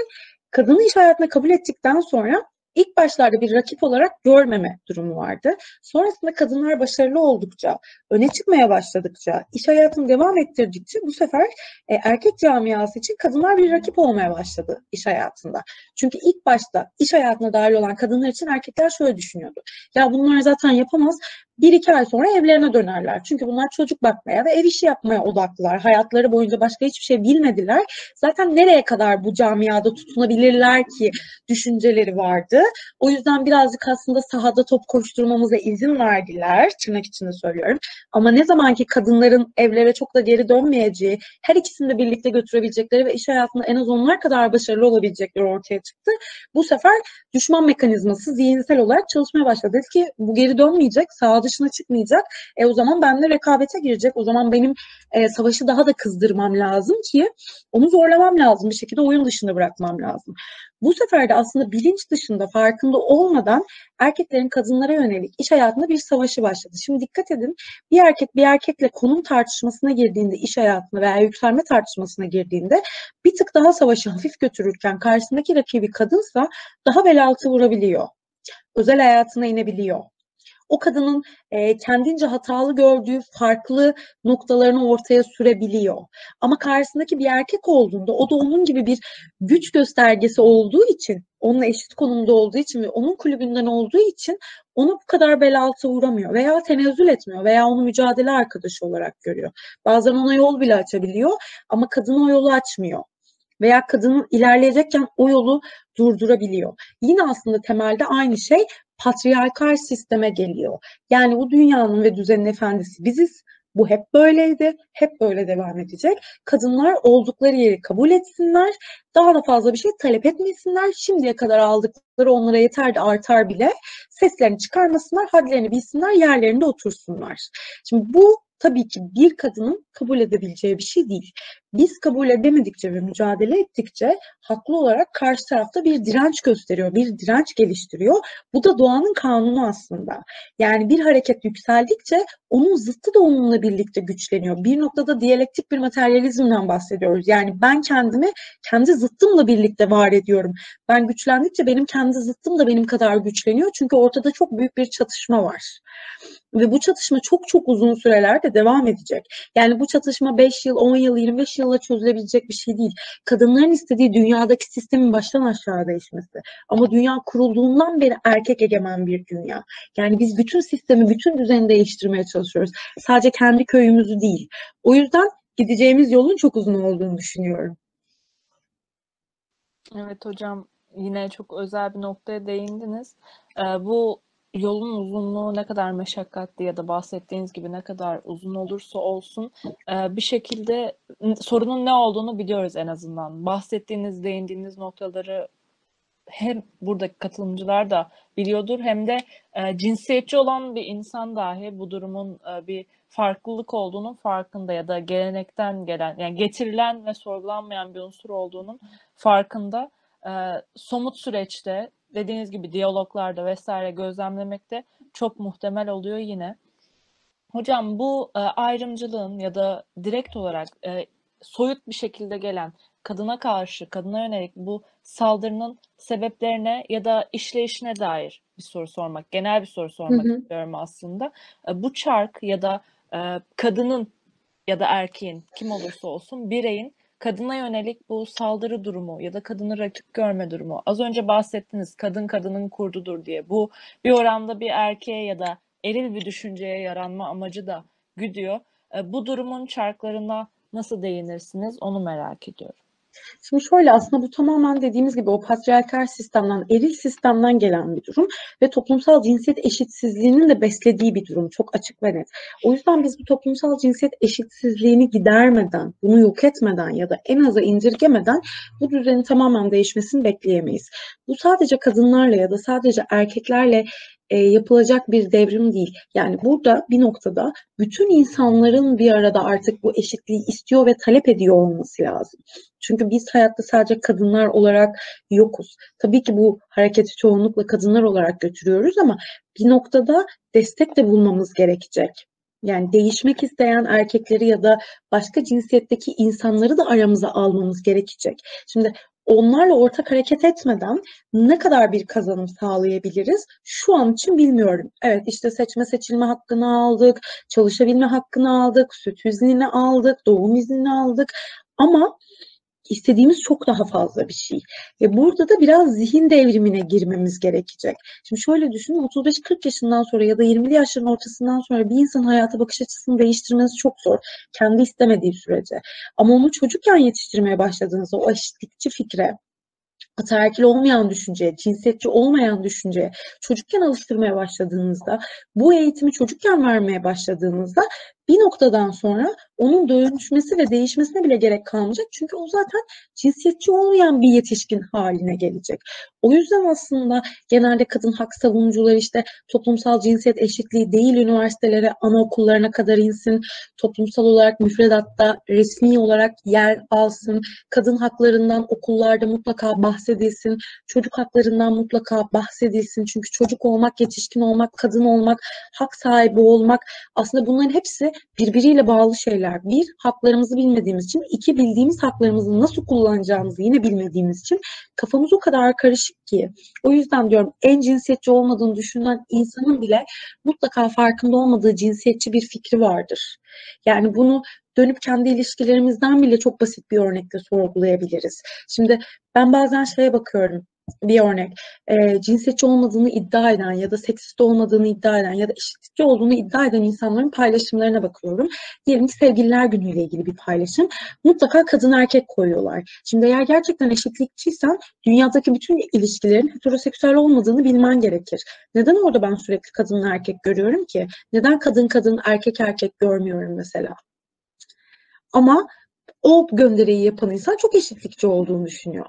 kadını iş hayatına kabul ettikten sonra ilk başlarda bir rakip olarak görmeme durumu vardı. Sonrasında kadınlar başarılı oldukça, öne çıkmaya başladıkça, iş hayatını devam ettirdikçe bu sefer e, erkek camiası için kadınlar bir rakip olmaya başladı iş hayatında. Çünkü ilk başta iş hayatına dahil olan kadınlar için erkekler şöyle düşünüyordu. Ya bunlar zaten yapamaz. Bir iki ay sonra evlerine dönerler. Çünkü bunlar çocuk bakmaya ve ev işi yapmaya odaklılar. Hayatları boyunca başka hiçbir şey bilmediler. Zaten nereye kadar bu camiada tutunabilirler ki düşünceleri vardı. O yüzden birazcık aslında sahada top koşturmamıza izin verdiler. Tırnak içinde söylüyorum. Ama ne zamanki kadınların evlere çok da geri dönmeyeceği, her ikisini de birlikte götürebilecekleri ve iş hayatında en az onlar kadar başarılı olabilecekleri ortaya çıktı. Bu sefer düşman mekanizması zihinsel olarak çalışmaya başladı. Dedi ki bu geri dönmeyecek, saha dışına çıkmayacak. E o zaman benimle rekabete girecek. O zaman benim e, savaşı daha da kızdırmam lazım ki onu zorlamam lazım. Bir şekilde oyun dışında bırakmam lazım. Bu sefer de aslında bilinç dışında farkında olmadan erkeklerin kadınlara yönelik iş hayatında bir savaşı başladı. Şimdi dikkat edin bir erkek bir erkekle konum tartışmasına girdiğinde iş hayatına veya yükselme tartışmasına girdiğinde bir tık daha savaşı hafif götürürken karşısındaki rakibi kadınsa daha bel altı vurabiliyor. Özel hayatına inebiliyor o kadının e, kendince hatalı gördüğü farklı noktalarını ortaya sürebiliyor. Ama karşısındaki bir erkek olduğunda o da onun gibi bir güç göstergesi olduğu için, onunla eşit konumda olduğu için ve onun kulübünden olduğu için ona bu kadar bel altı uğramıyor veya tenezzül etmiyor veya onu mücadele arkadaşı olarak görüyor. Bazen ona yol bile açabiliyor ama kadın o yolu açmıyor veya kadının ilerleyecekken o yolu durdurabiliyor. Yine aslında temelde aynı şey patriarkal sisteme geliyor. Yani bu dünyanın ve düzenin efendisi biziz. Bu hep böyleydi, hep böyle devam edecek. Kadınlar oldukları yeri kabul etsinler, daha da fazla bir şey talep etmesinler. Şimdiye kadar aldıkları onlara yeter de artar bile. Seslerini çıkarmasınlar, hadlerini bilsinler, yerlerinde otursunlar. Şimdi bu tabii ki bir kadının kabul edebileceği bir şey değil. Biz kabul edemedikçe ve mücadele ettikçe haklı olarak karşı tarafta bir direnç gösteriyor, bir direnç geliştiriyor. Bu da doğanın kanunu aslında. Yani bir hareket yükseldikçe onun zıttı da onunla birlikte güçleniyor. Bir noktada diyalektik bir materyalizmden bahsediyoruz. Yani ben kendimi kendi zıttımla birlikte var ediyorum. Ben güçlendikçe benim kendi zıttım da benim kadar güçleniyor. Çünkü ortada çok büyük bir çatışma var. Ve bu çatışma çok çok uzun sürelerde devam edecek. Yani bu çatışma 5 yıl, 10 yıl, 25 yılla çözülebilecek bir şey değil. Kadınların istediği dünyadaki sistemin baştan aşağı değişmesi. Ama dünya kurulduğundan beri erkek egemen bir dünya. Yani biz bütün sistemi, bütün düzeni değiştirmeye çalışıyoruz. Sadece kendi köyümüzü değil. O yüzden gideceğimiz yolun çok uzun olduğunu düşünüyorum.
Evet hocam yine çok özel bir noktaya değindiniz. Ee, bu yolun uzunluğu ne kadar meşakkatli ya da bahsettiğiniz gibi ne kadar uzun olursa olsun bir şekilde sorunun ne olduğunu biliyoruz en azından. Bahsettiğiniz, değindiğiniz noktaları hem buradaki katılımcılar da biliyordur hem de cinsiyetçi olan bir insan dahi bu durumun bir farklılık olduğunun farkında ya da gelenekten gelen yani getirilen ve sorgulanmayan bir unsur olduğunun farkında. Somut süreçte dediğiniz gibi diyaloglarda vesaire gözlemlemekte çok muhtemel oluyor yine. Hocam bu e, ayrımcılığın ya da direkt olarak e, soyut bir şekilde gelen kadına karşı, kadına yönelik bu saldırının sebeplerine ya da işleyişine dair bir soru sormak, genel bir soru sormak hı hı. istiyorum aslında. E, bu çark ya da e, kadının ya da erkeğin kim olursa olsun bireyin kadına yönelik bu saldırı durumu ya da kadını rakip görme durumu. Az önce bahsettiniz kadın kadının kurdudur diye. Bu bir oranda bir erkeğe ya da eril bir düşünceye yaranma amacı da güdüyor. E, bu durumun çarklarına nasıl değinirsiniz onu merak ediyorum.
Şimdi şöyle aslında bu tamamen dediğimiz gibi o patriarkal sistemden, eril sistemden gelen bir durum ve toplumsal cinsiyet eşitsizliğinin de beslediği bir durum. Çok açık ve net. O yüzden biz bu toplumsal cinsiyet eşitsizliğini gidermeden, bunu yok etmeden ya da en aza indirgemeden bu düzenin tamamen değişmesini bekleyemeyiz. Bu sadece kadınlarla ya da sadece erkeklerle e, yapılacak bir devrim değil. Yani burada bir noktada bütün insanların bir arada artık bu eşitliği istiyor ve talep ediyor olması lazım. Çünkü biz hayatta sadece kadınlar olarak yokuz. Tabii ki bu hareketi çoğunlukla kadınlar olarak götürüyoruz ama bir noktada destek de bulmamız gerekecek. Yani değişmek isteyen erkekleri ya da başka cinsiyetteki insanları da aramıza almamız gerekecek. Şimdi onlarla ortak hareket etmeden ne kadar bir kazanım sağlayabiliriz şu an için bilmiyorum. Evet işte seçme seçilme hakkını aldık, çalışabilme hakkını aldık, süt iznini aldık, doğum iznini aldık ama istediğimiz çok daha fazla bir şey. Ve burada da biraz zihin devrimine girmemiz gerekecek. Şimdi şöyle düşünün 35-40 yaşından sonra ya da 20'li yaşların ortasından sonra bir insanın hayata bakış açısını değiştirmesi çok zor. Kendi istemediği sürece. Ama onu çocukken yetiştirmeye başladığınızda o eşitlikçi fikre, ataerkil olmayan düşünceye, cinsiyetçi olmayan düşünceye çocukken alıştırmaya başladığınızda, bu eğitimi çocukken vermeye başladığınızda bir noktadan sonra onun dönüşmesi ve değişmesine bile gerek kalmayacak. Çünkü o zaten cinsiyetçi olmayan bir yetişkin haline gelecek. O yüzden aslında genelde kadın hak savunucuları işte toplumsal cinsiyet eşitliği değil üniversitelere, anaokullarına kadar insin, toplumsal olarak müfredatta resmi olarak yer alsın, kadın haklarından okullarda mutlaka bahsedilsin, çocuk haklarından mutlaka bahsedilsin. Çünkü çocuk olmak, yetişkin olmak, kadın olmak, hak sahibi olmak aslında bunların hepsi birbiriyle bağlı şeyler. Bir, haklarımızı bilmediğimiz için. iki bildiğimiz haklarımızı nasıl kullanacağımızı yine bilmediğimiz için kafamız o kadar karışık ki. O yüzden diyorum en cinsiyetçi olmadığını düşünen insanın bile mutlaka farkında olmadığı cinsiyetçi bir fikri vardır. Yani bunu dönüp kendi ilişkilerimizden bile çok basit bir örnekle sorgulayabiliriz. Şimdi ben bazen şeye bakıyorum bir örnek e, cinsiyetçi olmadığını iddia eden ya da seksist olmadığını iddia eden ya da eşitlikçi olduğunu iddia eden insanların paylaşımlarına bakıyorum. Diyelim ki sevgililer günüyle ilgili bir paylaşım. Mutlaka kadın erkek koyuyorlar. Şimdi eğer gerçekten eşitlikçiysen dünyadaki bütün ilişkilerin heteroseksüel olmadığını bilmen gerekir. Neden orada ben sürekli kadın erkek görüyorum ki? Neden kadın kadın erkek erkek görmüyorum mesela? Ama o gönderiyi yapan insan çok eşitlikçi olduğunu düşünüyor.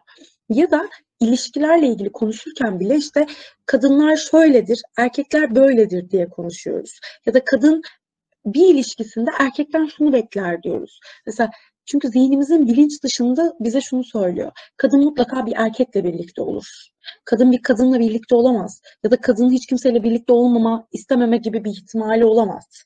Ya da ilişkilerle ilgili konuşurken bile işte kadınlar şöyledir, erkekler böyledir diye konuşuyoruz. Ya da kadın bir ilişkisinde erkekten şunu bekler diyoruz. Mesela çünkü zihnimizin bilinç dışında bize şunu söylüyor. Kadın mutlaka bir erkekle birlikte olur. Kadın bir kadınla birlikte olamaz. Ya da kadının hiç kimseyle birlikte olmama, istememe gibi bir ihtimali olamaz.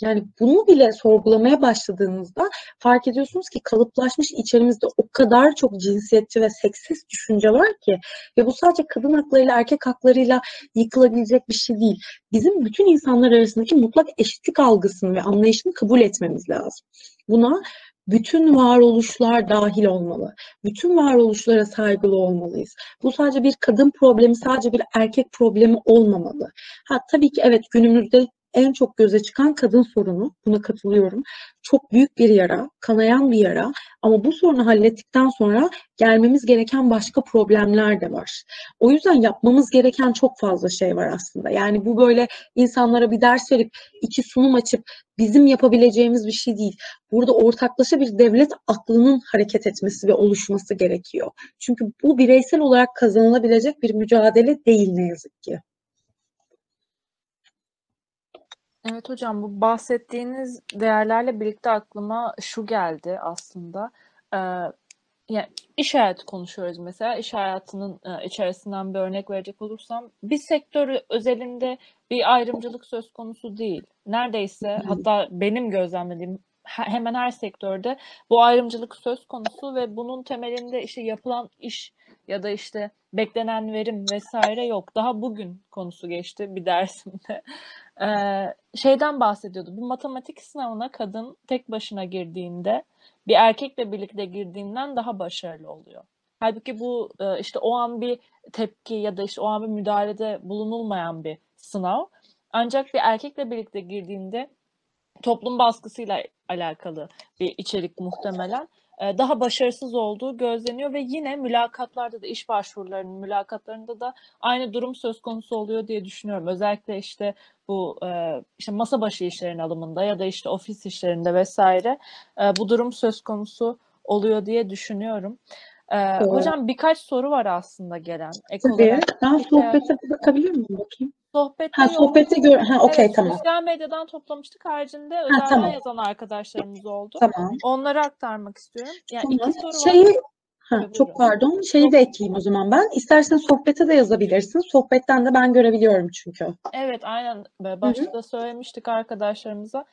Yani bunu bile sorgulamaya başladığınızda fark ediyorsunuz ki kalıplaşmış içerimizde o kadar çok cinsiyetçi ve seksist düşünce var ki ve bu sadece kadın haklarıyla erkek haklarıyla yıkılabilecek bir şey değil. Bizim bütün insanlar arasındaki mutlak eşitlik algısını ve anlayışını kabul etmemiz lazım. Buna bütün varoluşlar dahil olmalı. Bütün varoluşlara saygılı olmalıyız. Bu sadece bir kadın problemi, sadece bir erkek problemi olmamalı. Ha tabii ki evet günümüzde en çok göze çıkan kadın sorunu. Buna katılıyorum. Çok büyük bir yara, kanayan bir yara. Ama bu sorunu hallettikten sonra gelmemiz gereken başka problemler de var. O yüzden yapmamız gereken çok fazla şey var aslında. Yani bu böyle insanlara bir ders verip iki sunum açıp bizim yapabileceğimiz bir şey değil. Burada ortaklaşa bir devlet aklının hareket etmesi ve oluşması gerekiyor. Çünkü bu bireysel olarak kazanılabilecek bir mücadele değil ne yazık ki.
Evet hocam, bu bahsettiğiniz değerlerle birlikte aklıma şu geldi aslında. Ee, yani iş hayatı konuşuyoruz mesela. İş hayatının e, içerisinden bir örnek verecek olursam bir sektör özelinde bir ayrımcılık söz konusu değil. Neredeyse hatta benim gözlemlediğim hemen her sektörde bu ayrımcılık söz konusu ve bunun temelinde işte yapılan iş ya da işte beklenen verim vesaire yok. Daha bugün konusu geçti bir dersimde. Ee, şeyden bahsediyordu. Bir matematik sınavına kadın tek başına girdiğinde bir erkekle birlikte girdiğinden daha başarılı oluyor. Halbuki bu e, işte o an bir tepki ya da işte o an bir müdahalede bulunulmayan bir sınav. Ancak bir erkekle birlikte girdiğinde toplum baskısıyla alakalı bir içerik muhtemelen. E, daha başarısız olduğu gözleniyor ve yine mülakatlarda da iş başvurularının mülakatlarında da aynı durum söz konusu oluyor diye düşünüyorum. Özellikle işte bu e, işte masa başı işlerin alımında ya da işte ofis işlerinde vesaire e, bu durum söz konusu oluyor diye düşünüyorum. Ee, hocam birkaç soru var aslında gelen. Ek
Tabii.
olarak
Ben sohbete bakabilir miyim bakayım?
Sohbette
Ha
yok.
sohbeti gör. Ha okey
Evet,
tamam.
sosyal medyadan toplamıştık. Haricinde özelden
tamam.
yazan arkadaşlarımız oldu.
Tamam.
Onları aktarmak istiyorum. Yani
Tamam.
iki soru var.
Ha, çok pardon. Şeyi de ekleyeyim o zaman ben. İstersen sohbete de yazabilirsin. Sohbetten de ben görebiliyorum çünkü.
Evet aynen başta da söylemiştik arkadaşlarımıza.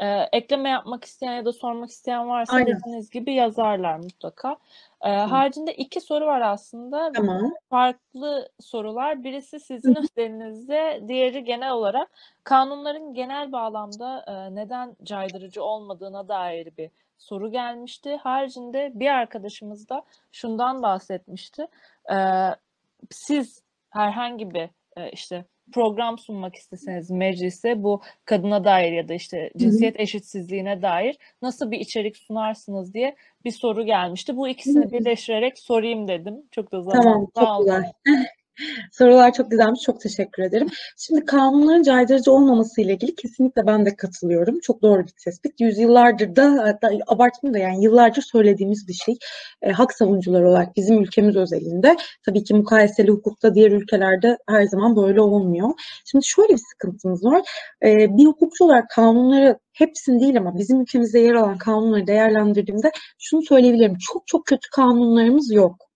Ee, ekleme yapmak isteyen ya da sormak isteyen varsa
Aynen.
dediğiniz gibi yazarlar mutlaka. Ee, haricinde iki soru var aslında.
Tamam.
farklı sorular. Birisi sizin özelinizde, diğeri genel olarak kanunların genel bağlamda e, neden caydırıcı olmadığına dair bir soru gelmişti. Haricinde bir arkadaşımız da şundan bahsetmişti. E, siz herhangi bir e, işte program sunmak isteseniz meclise bu kadına dair ya da işte cinsiyet eşitsizliğine dair nasıl bir içerik sunarsınız diye bir soru gelmişti. Bu ikisini birleştirerek sorayım dedim. Çok da zaman
Tamam, çok
almadan.
Sorular çok güzelmiş. Çok teşekkür ederim. Şimdi kanunların caydırıcı olmaması ile ilgili kesinlikle ben de katılıyorum. Çok doğru bir tespit. Yüzyıllardır da hatta abartmayayım da yani yıllardır söylediğimiz bir şey. E, hak savunucuları olarak bizim ülkemiz özelinde tabii ki mukayeseli hukukta diğer ülkelerde her zaman böyle olmuyor. Şimdi şöyle bir sıkıntımız var. E, bir hukukçu olarak kanunları hepsini değil ama bizim ülkemizde yer alan kanunları değerlendirdiğimde şunu söyleyebilirim. Çok çok kötü kanunlarımız yok.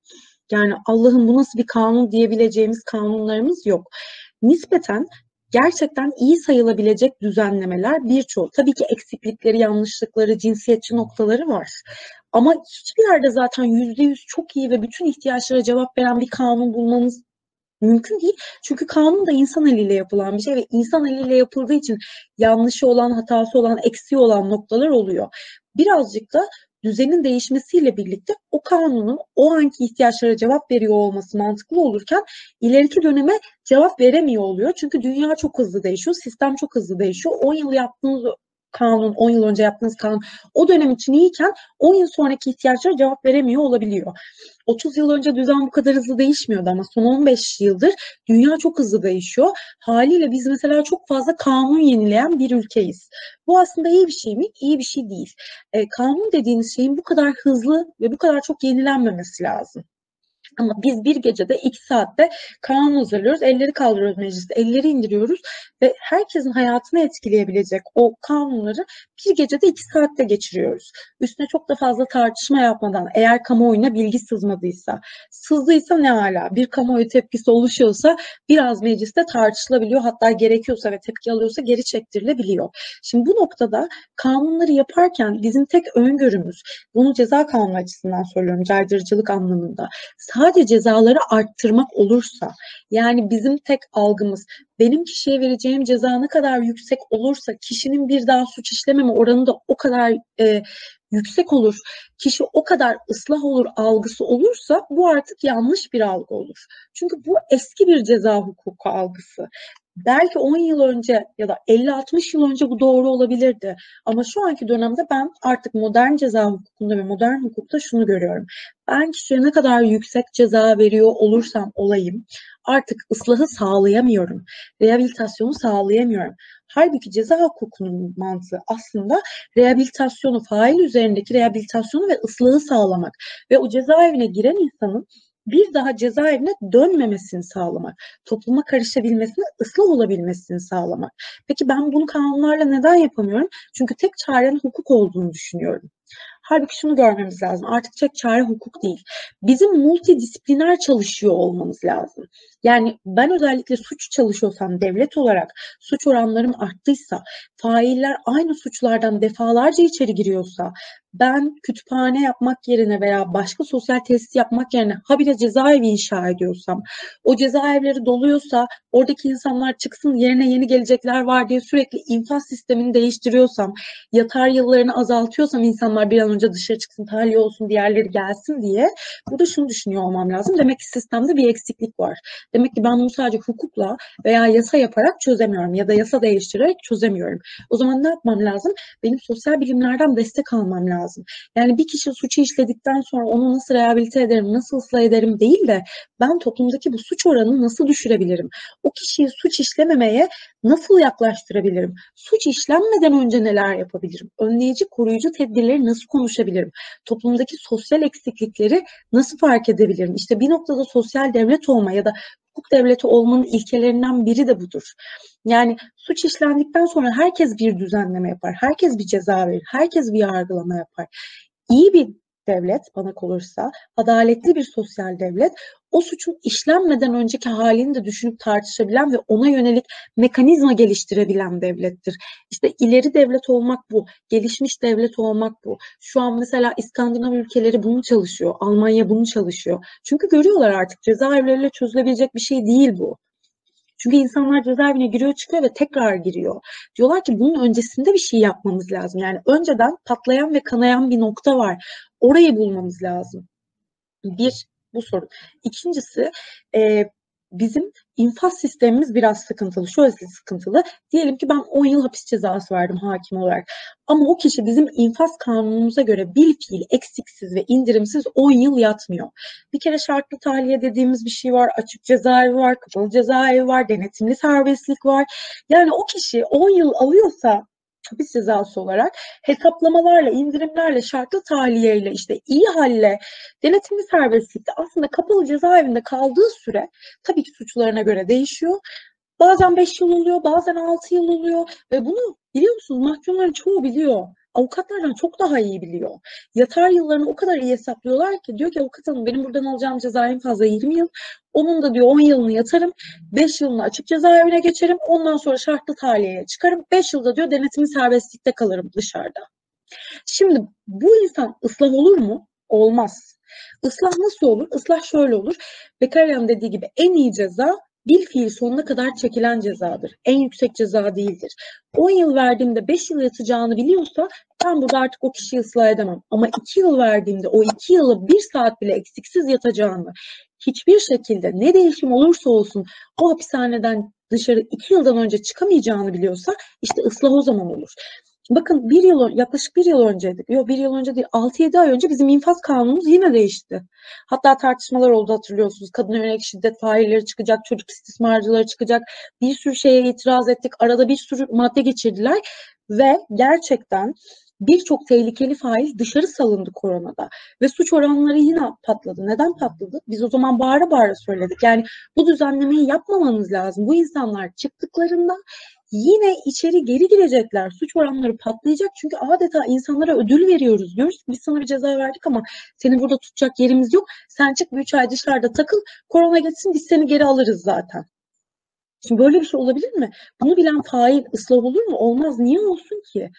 Yani Allah'ın bu nasıl bir kanun diyebileceğimiz kanunlarımız yok. Nispeten gerçekten iyi sayılabilecek düzenlemeler birçoğu. Tabii ki eksiklikleri, yanlışlıkları, cinsiyetçi noktaları var. Ama hiçbir yerde zaten yüzde yüz çok iyi ve bütün ihtiyaçlara cevap veren bir kanun bulmanız mümkün değil. Çünkü kanun da insan eliyle yapılan bir şey ve insan eliyle yapıldığı için yanlışı olan, hatası olan, eksiği olan noktalar oluyor. Birazcık da düzenin değişmesiyle birlikte o kanunun o anki ihtiyaçlara cevap veriyor olması mantıklı olurken ileriki döneme cevap veremiyor oluyor. Çünkü dünya çok hızlı değişiyor, sistem çok hızlı değişiyor. 10 yıl yaptığınız kanun, 10 yıl önce yaptığınız kanun o dönem için iyiyken 10 yıl sonraki ihtiyaçlara cevap veremiyor olabiliyor. 30 yıl önce düzen bu kadar hızlı değişmiyordu ama son 15 yıldır dünya çok hızlı değişiyor. Haliyle biz mesela çok fazla kanun yenileyen bir ülkeyiz. Bu aslında iyi bir şey mi? İyi bir şey değil. E, kanun dediğiniz şeyin bu kadar hızlı ve bu kadar çok yenilenmemesi lazım. Ama biz bir gecede iki saatte kanun hazırlıyoruz, elleri kaldırıyoruz mecliste, elleri indiriyoruz ve herkesin hayatını etkileyebilecek o kanunları bir gecede iki saatte geçiriyoruz. Üstüne çok da fazla tartışma yapmadan, eğer kamuoyuna bilgi sızmadıysa, sızdıysa ne hala, bir kamuoyu tepkisi oluşuyorsa biraz mecliste tartışılabiliyor. Hatta gerekiyorsa ve tepki alıyorsa geri çektirilebiliyor. Şimdi bu noktada kanunları yaparken bizim tek öngörümüz, bunu ceza kanunu açısından söylüyorum, caydırıcılık anlamında, sadece cezaları arttırmak olursa, yani bizim tek algımız benim kişiye vereceğim ceza ne kadar yüksek olursa kişinin bir daha suç işlememe oranı da o kadar e, yüksek olur, kişi o kadar ıslah olur algısı olursa bu artık yanlış bir algı olur. Çünkü bu eski bir ceza hukuku algısı. Belki 10 yıl önce ya da 50-60 yıl önce bu doğru olabilirdi. Ama şu anki dönemde ben artık modern ceza hukukunda ve modern hukukta şunu görüyorum. Ben kişiye ne kadar yüksek ceza veriyor olursam olayım artık ıslahı sağlayamıyorum. Rehabilitasyonu sağlayamıyorum. Halbuki ceza hukukunun mantığı aslında rehabilitasyonu, fail üzerindeki rehabilitasyonu ve ıslahı sağlamak. Ve o cezaevine giren insanın bir daha cezaevine dönmemesini sağlamak, topluma karışabilmesini, ıslah olabilmesini sağlamak. Peki ben bunu kanunlarla neden yapamıyorum? Çünkü tek çarenin hukuk olduğunu düşünüyorum. Halbuki şunu görmemiz lazım. Artık tek çare hukuk değil. Bizim multidisipliner çalışıyor olmamız lazım. Yani ben özellikle suç çalışıyorsam devlet olarak suç oranlarım arttıysa, failler aynı suçlardan defalarca içeri giriyorsa, ben kütüphane yapmak yerine veya başka sosyal tesis yapmak yerine habire cezaevi inşa ediyorsam, o cezaevleri doluyorsa oradaki insanlar çıksın yerine yeni gelecekler var diye sürekli infaz sistemini değiştiriyorsam, yatar yıllarını azaltıyorsam insanlar bir an önce dışarı çıksın, tahliye olsun, diğerleri gelsin diye burada şunu düşünüyor olmam lazım. Demek ki sistemde bir eksiklik var. Demek ki ben bunu sadece hukukla veya yasa yaparak çözemiyorum ya da yasa değiştirerek çözemiyorum. O zaman ne yapmam lazım? Benim sosyal bilimlerden destek almam lazım. Yani bir kişi suçu işledikten sonra onu nasıl rehabilite ederim, nasıl ıslah ederim değil de ben toplumdaki bu suç oranını nasıl düşürebilirim? O kişiyi suç işlememeye nasıl yaklaştırabilirim? Suç işlenmeden önce neler yapabilirim? Önleyici, koruyucu tedbirleri nasıl konuşabilirim? Toplumdaki sosyal eksiklikleri nasıl fark edebilirim? İşte bir noktada sosyal devlet olma ya da hukuk devleti olmanın ilkelerinden biri de budur. Yani suç işlendikten sonra herkes bir düzenleme yapar, herkes bir ceza verir, herkes bir yargılama yapar. İyi bir devlet bana kalırsa, adaletli bir sosyal devlet o suçun işlenmeden önceki halini de düşünüp tartışabilen ve ona yönelik mekanizma geliştirebilen devlettir. İşte ileri devlet olmak bu, gelişmiş devlet olmak bu. Şu an mesela İskandinav ülkeleri bunu çalışıyor, Almanya bunu çalışıyor. Çünkü görüyorlar artık cezaevleriyle çözülebilecek bir şey değil bu. Çünkü insanlar cezaevine giriyor çıkıyor ve tekrar giriyor. Diyorlar ki bunun öncesinde bir şey yapmamız lazım. Yani önceden patlayan ve kanayan bir nokta var. Orayı bulmamız lazım. Bir, bu sorun. İkincisi e, bizim infaz sistemimiz biraz sıkıntılı. Şöyle sıkıntılı. Diyelim ki ben 10 yıl hapis cezası verdim hakim olarak. Ama o kişi bizim infaz kanunumuza göre bil fiil eksiksiz ve indirimsiz 10 yıl yatmıyor. Bir kere şartlı tahliye dediğimiz bir şey var. Açık cezaevi var, kapalı cezaevi var, denetimli serbestlik var. Yani o kişi 10 yıl alıyorsa hapis cezası olarak hesaplamalarla, indirimlerle, şartlı tahliyeyle, işte iyi halle, denetimli serbestlikte aslında kapalı cezaevinde kaldığı süre tabii ki suçlarına göre değişiyor. Bazen 5 yıl oluyor, bazen 6 yıl oluyor ve bunu biliyor musunuz mahkumların çoğu biliyor avukatlardan çok daha iyi biliyor. Yatar yıllarını o kadar iyi hesaplıyorlar ki diyor ki avukat hanım benim buradan alacağım ceza en fazla 20 yıl. Onun da diyor 10 yılını yatarım, 5 yılını açık cezaevine geçerim. Ondan sonra şartlı tahliyeye çıkarım. 5 yılda diyor denetimli serbestlikte kalırım dışarıda. Şimdi bu insan ıslah olur mu? Olmaz. Islah nasıl olur? Islah şöyle olur. Bekaryan dediği gibi en iyi ceza bil fiil sonuna kadar çekilen cezadır. En yüksek ceza değildir. 10 yıl verdiğimde 5 yıl yatacağını biliyorsa ben burada artık o kişiyi ıslah edemem. Ama 2 yıl verdiğimde o 2 yılı 1 saat bile eksiksiz yatacağını hiçbir şekilde ne değişim olursa olsun o hapishaneden dışarı 2 yıldan önce çıkamayacağını biliyorsa işte ıslah o zaman olur. Bakın bir yıl yaklaşık bir yıl önceydi. Yok bir yıl önce değil 6-7 ay önce bizim infaz kanunumuz yine değişti. Hatta tartışmalar oldu hatırlıyorsunuz. Kadın yönelik şiddet failleri çıkacak, çocuk istismarcıları çıkacak. Bir sürü şeye itiraz ettik. Arada bir sürü madde geçirdiler ve gerçekten birçok tehlikeli fail dışarı salındı koronada ve suç oranları yine patladı. Neden patladı? Biz o zaman bağıra bağıra söyledik. Yani bu düzenlemeyi yapmamanız lazım. Bu insanlar çıktıklarında yine içeri geri girecekler. Suç oranları patlayacak çünkü adeta insanlara ödül veriyoruz. Diyoruz ki biz sana bir ceza verdik ama seni burada tutacak yerimiz yok. Sen çık bir üç ay dışarıda takıl. Korona geçsin biz seni geri alırız zaten. Şimdi böyle bir şey olabilir mi? Bunu bilen fail ıslah olur mu? Olmaz. Niye olsun ki?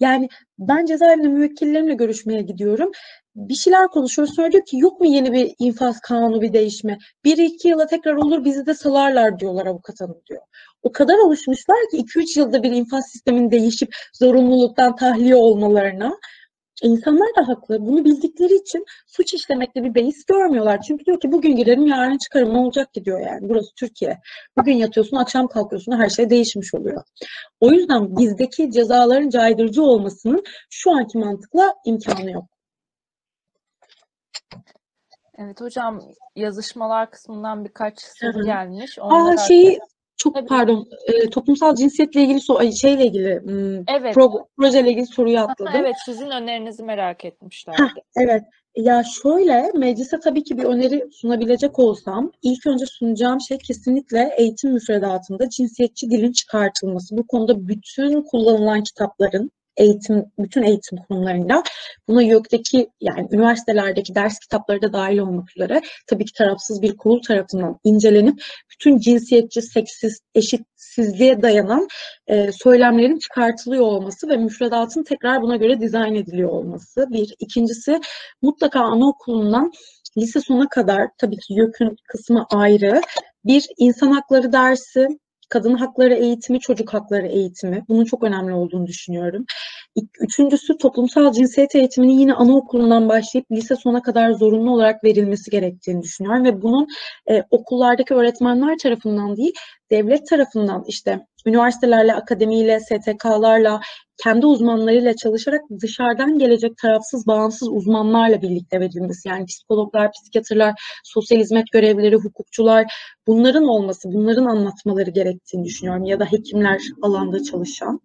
Yani ben cezaevinde müvekkillerimle görüşmeye gidiyorum. Bir şeyler konuşuyoruz. Söylüyor ki yok mu yeni bir infaz kanunu bir değişme? Bir iki yıla tekrar olur bizi de salarlar diyorlar avukat hanım diyor. O kadar alışmışlar ki 2-3 yılda bir infaz sistemin değişip zorunluluktan tahliye olmalarına. İnsanlar da haklı. Bunu bildikleri için suç işlemekte bir beis görmüyorlar. Çünkü diyor ki bugün girerim yarın çıkarım ne olacak ki diyor yani. Burası Türkiye. Bugün yatıyorsun akşam kalkıyorsun her şey değişmiş oluyor. O yüzden bizdeki cezaların caydırıcı olmasının şu anki mantıkla imkanı yok.
Evet hocam yazışmalar kısmından birkaç soru
Hı-hı.
gelmiş.
Aa
Onlara...
şeyi çok
Tabii.
pardon e, toplumsal cinsiyetle ilgili so şeyle ilgili
Evet.
pro- projeyle ilgili soruyu
Ha,
atladım.
evet sizin önerinizi merak etmişlerdi.
Heh, evet. Ya şöyle meclise tabii ki bir öneri sunabilecek olsam ilk önce sunacağım şey kesinlikle eğitim müfredatında cinsiyetçi dilin çıkartılması. Bu konuda bütün kullanılan kitapların eğitim, bütün eğitim kurumlarında buna YÖK'teki yani üniversitelerdeki ders kitapları da dahil olmak üzere tabii ki tarafsız bir kurul tarafından incelenip bütün cinsiyetçi, seksist, eşitsizliğe dayanan e, söylemlerin çıkartılıyor olması ve müfredatın tekrar buna göre dizayn ediliyor olması. Bir. İkincisi mutlaka anaokulundan lise sona kadar tabii ki YÖK'ün kısmı ayrı bir insan hakları dersi, kadın hakları eğitimi, çocuk hakları eğitimi. Bunun çok önemli olduğunu düşünüyorum. Üçüncüsü toplumsal cinsiyet eğitiminin yine anaokulundan başlayıp lise sona kadar zorunlu olarak verilmesi gerektiğini düşünüyorum ve bunun e, okullardaki öğretmenler tarafından değil, devlet tarafından işte üniversitelerle, akademiyle, STK'larla, kendi uzmanlarıyla çalışarak dışarıdan gelecek tarafsız, bağımsız uzmanlarla birlikte verilmesi. Yani psikologlar, psikiyatrlar, sosyal hizmet görevlileri, hukukçular bunların olması, bunların anlatmaları gerektiğini düşünüyorum. Ya da hekimler alanda çalışan.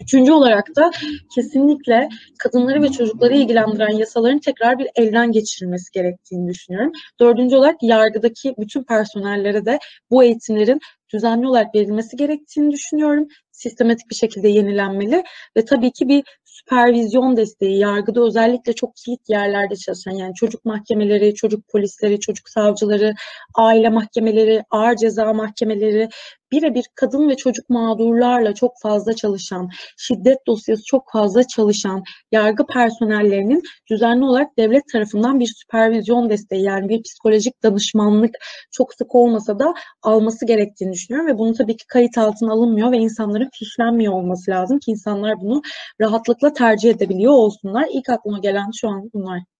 Üçüncü olarak da kesinlikle kadınları ve çocukları ilgilendiren yasaların tekrar bir elden geçirilmesi gerektiğini düşünüyorum. Dördüncü olarak yargıdaki bütün personellere de bu eğitimlerin düzenli olarak verilmesi gerektiğini düşünüyorum. Sistematik bir şekilde yenilenmeli ve tabii ki bir süpervizyon desteği, yargıda özellikle çok kilit yerlerde çalışan yani çocuk mahkemeleri, çocuk polisleri, çocuk savcıları, aile mahkemeleri, ağır ceza mahkemeleri, birebir kadın ve çocuk mağdurlarla çok fazla çalışan, şiddet dosyası çok fazla çalışan yargı personellerinin düzenli olarak devlet tarafından bir süpervizyon desteği yani bir psikolojik danışmanlık çok sık olmasa da alması gerektiğini düşünüyorum ve bunu tabii ki kayıt altına alınmıyor ve insanların fişlenmiyor olması lazım ki insanlar bunu rahatlıkla tercih edebiliyor olsunlar. İlk aklıma gelen şu an bunlar.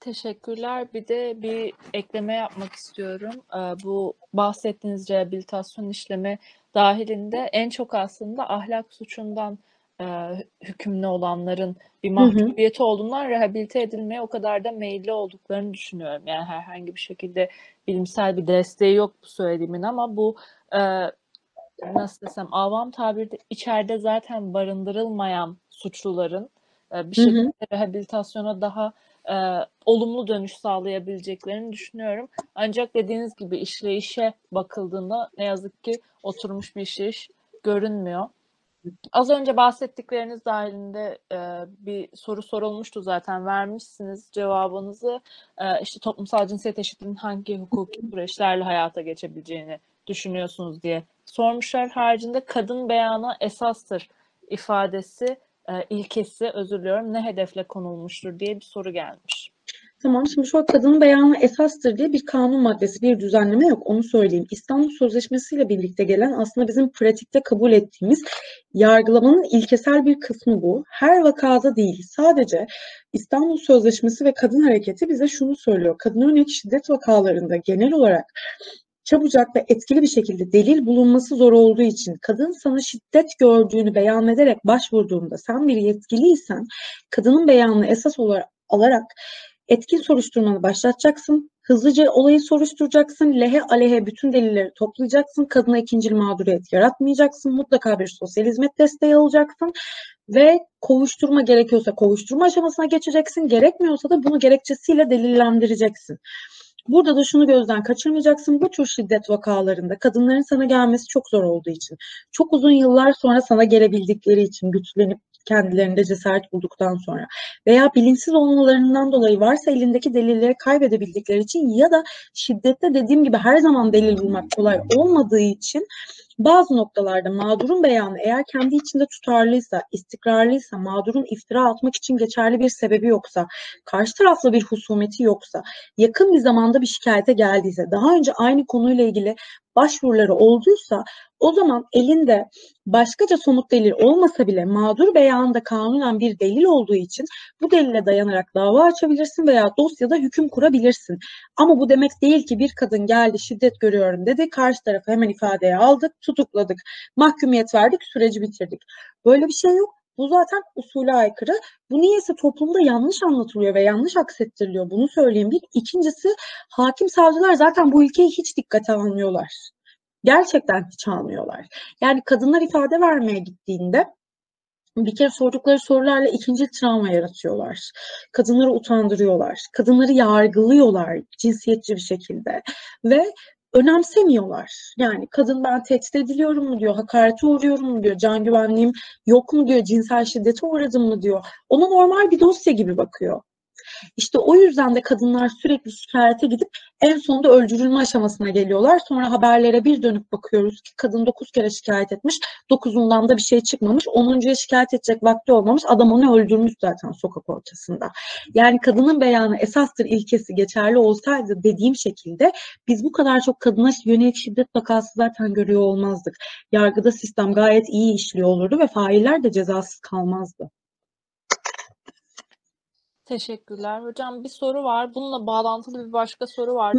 Teşekkürler. Bir de bir ekleme yapmak istiyorum. Bu bahsettiğiniz rehabilitasyon işlemi dahilinde en çok aslında ahlak suçundan hükümlü olanların bir mahcubiyeti olduğundan rehabilite edilmeye o kadar da meyilli olduklarını düşünüyorum. Yani herhangi bir şekilde bilimsel bir desteği yok bu söylediğimin ama bu nasıl desem avam tabirde içeride zaten barındırılmayan suçluların bir şekilde rehabilitasyona daha e, olumlu dönüş sağlayabileceklerini düşünüyorum. Ancak dediğiniz gibi işleyişe bakıldığında ne yazık ki oturmuş bir işleyiş görünmüyor. Az önce bahsettikleriniz dahilinde e, bir soru sorulmuştu zaten vermişsiniz cevabınızı. E, işte toplumsal cinsiyet eşitliğinin hangi hukuki süreçlerle hayata geçebileceğini düşünüyorsunuz diye sormuşlar. Haricinde kadın beyanı esastır ifadesi e, ilkesi özür diliyorum ne hedefle konulmuştur diye bir soru gelmiş.
Tamam şimdi şu kadının beyanı esastır diye bir kanun maddesi, bir düzenleme yok onu söyleyeyim. İstanbul Sözleşmesi ile birlikte gelen aslında bizim pratikte kabul ettiğimiz yargılamanın ilkesel bir kısmı bu. Her vakada değil sadece İstanbul Sözleşmesi ve kadın hareketi bize şunu söylüyor. Kadın yönelik şiddet vakalarında genel olarak çabucak ve etkili bir şekilde delil bulunması zor olduğu için kadın sana şiddet gördüğünü beyan ederek başvurduğunda sen bir yetkiliysen kadının beyanını esas olarak alarak etkin soruşturmanı başlatacaksın. Hızlıca olayı soruşturacaksın. Lehe aleyhe bütün delilleri toplayacaksın. Kadına ikinci mağduriyet yaratmayacaksın. Mutlaka bir sosyal hizmet desteği alacaksın. Ve kovuşturma gerekiyorsa kovuşturma aşamasına geçeceksin. Gerekmiyorsa da bunu gerekçesiyle delillendireceksin. Burada da şunu gözden kaçırmayacaksın. Bu tür şiddet vakalarında kadınların sana gelmesi çok zor olduğu için, çok uzun yıllar sonra sana gelebildikleri için güçlenip kendilerinde cesaret bulduktan sonra veya bilinçsiz olmalarından dolayı varsa elindeki delilleri kaybedebildikleri için ya da şiddette dediğim gibi her zaman delil bulmak kolay olmadığı için bazı noktalarda mağdurun beyanı eğer kendi içinde tutarlıysa, istikrarlıysa, mağdurun iftira atmak için geçerli bir sebebi yoksa, karşı tarafla bir husumeti yoksa, yakın bir zamanda bir şikayete geldiyse, daha önce aynı konuyla ilgili başvuruları olduysa o zaman elinde başkaca somut delil olmasa bile mağdur beyanında kanunen bir delil olduğu için bu delile dayanarak dava açabilirsin veya dosyada hüküm kurabilirsin. Ama bu demek değil ki bir kadın geldi şiddet görüyorum dedi karşı tarafı hemen ifadeye aldık tutukladık mahkumiyet verdik süreci bitirdik. Böyle bir şey yok. Bu zaten usule aykırı. Bu niyeyse toplumda yanlış anlatılıyor ve yanlış aksettiriliyor. Bunu söyleyeyim bir. İkincisi hakim savcılar zaten bu ülkeyi hiç dikkate almıyorlar. Gerçekten hiç almıyorlar. Yani kadınlar ifade vermeye gittiğinde bir kere sordukları sorularla ikinci travma yaratıyorlar. Kadınları utandırıyorlar. Kadınları yargılıyorlar cinsiyetçi bir şekilde. Ve önemsemiyorlar. Yani kadın ben tehdit ediliyorum mu diyor, hakarete uğruyorum mu diyor, can güvenliğim yok mu diyor, cinsel şiddete uğradım mı diyor. Ona normal bir dosya gibi bakıyor. İşte o yüzden de kadınlar sürekli şikayete gidip en sonunda öldürülme aşamasına geliyorlar. Sonra haberlere bir dönüp bakıyoruz ki kadın 9 kere şikayet etmiş. 9'undan da bir şey çıkmamış. 10.ya şikayet edecek vakti olmamış. Adam onu öldürmüş zaten sokak ortasında. Yani kadının beyanı esastır ilkesi geçerli olsaydı dediğim şekilde biz bu kadar çok kadına yönelik şiddet vakası zaten görüyor olmazdık. Yargıda sistem gayet iyi işliyor olurdu ve failler de cezasız kalmazdı.
Teşekkürler. Hocam bir soru var. Bununla bağlantılı bir başka soru vardı.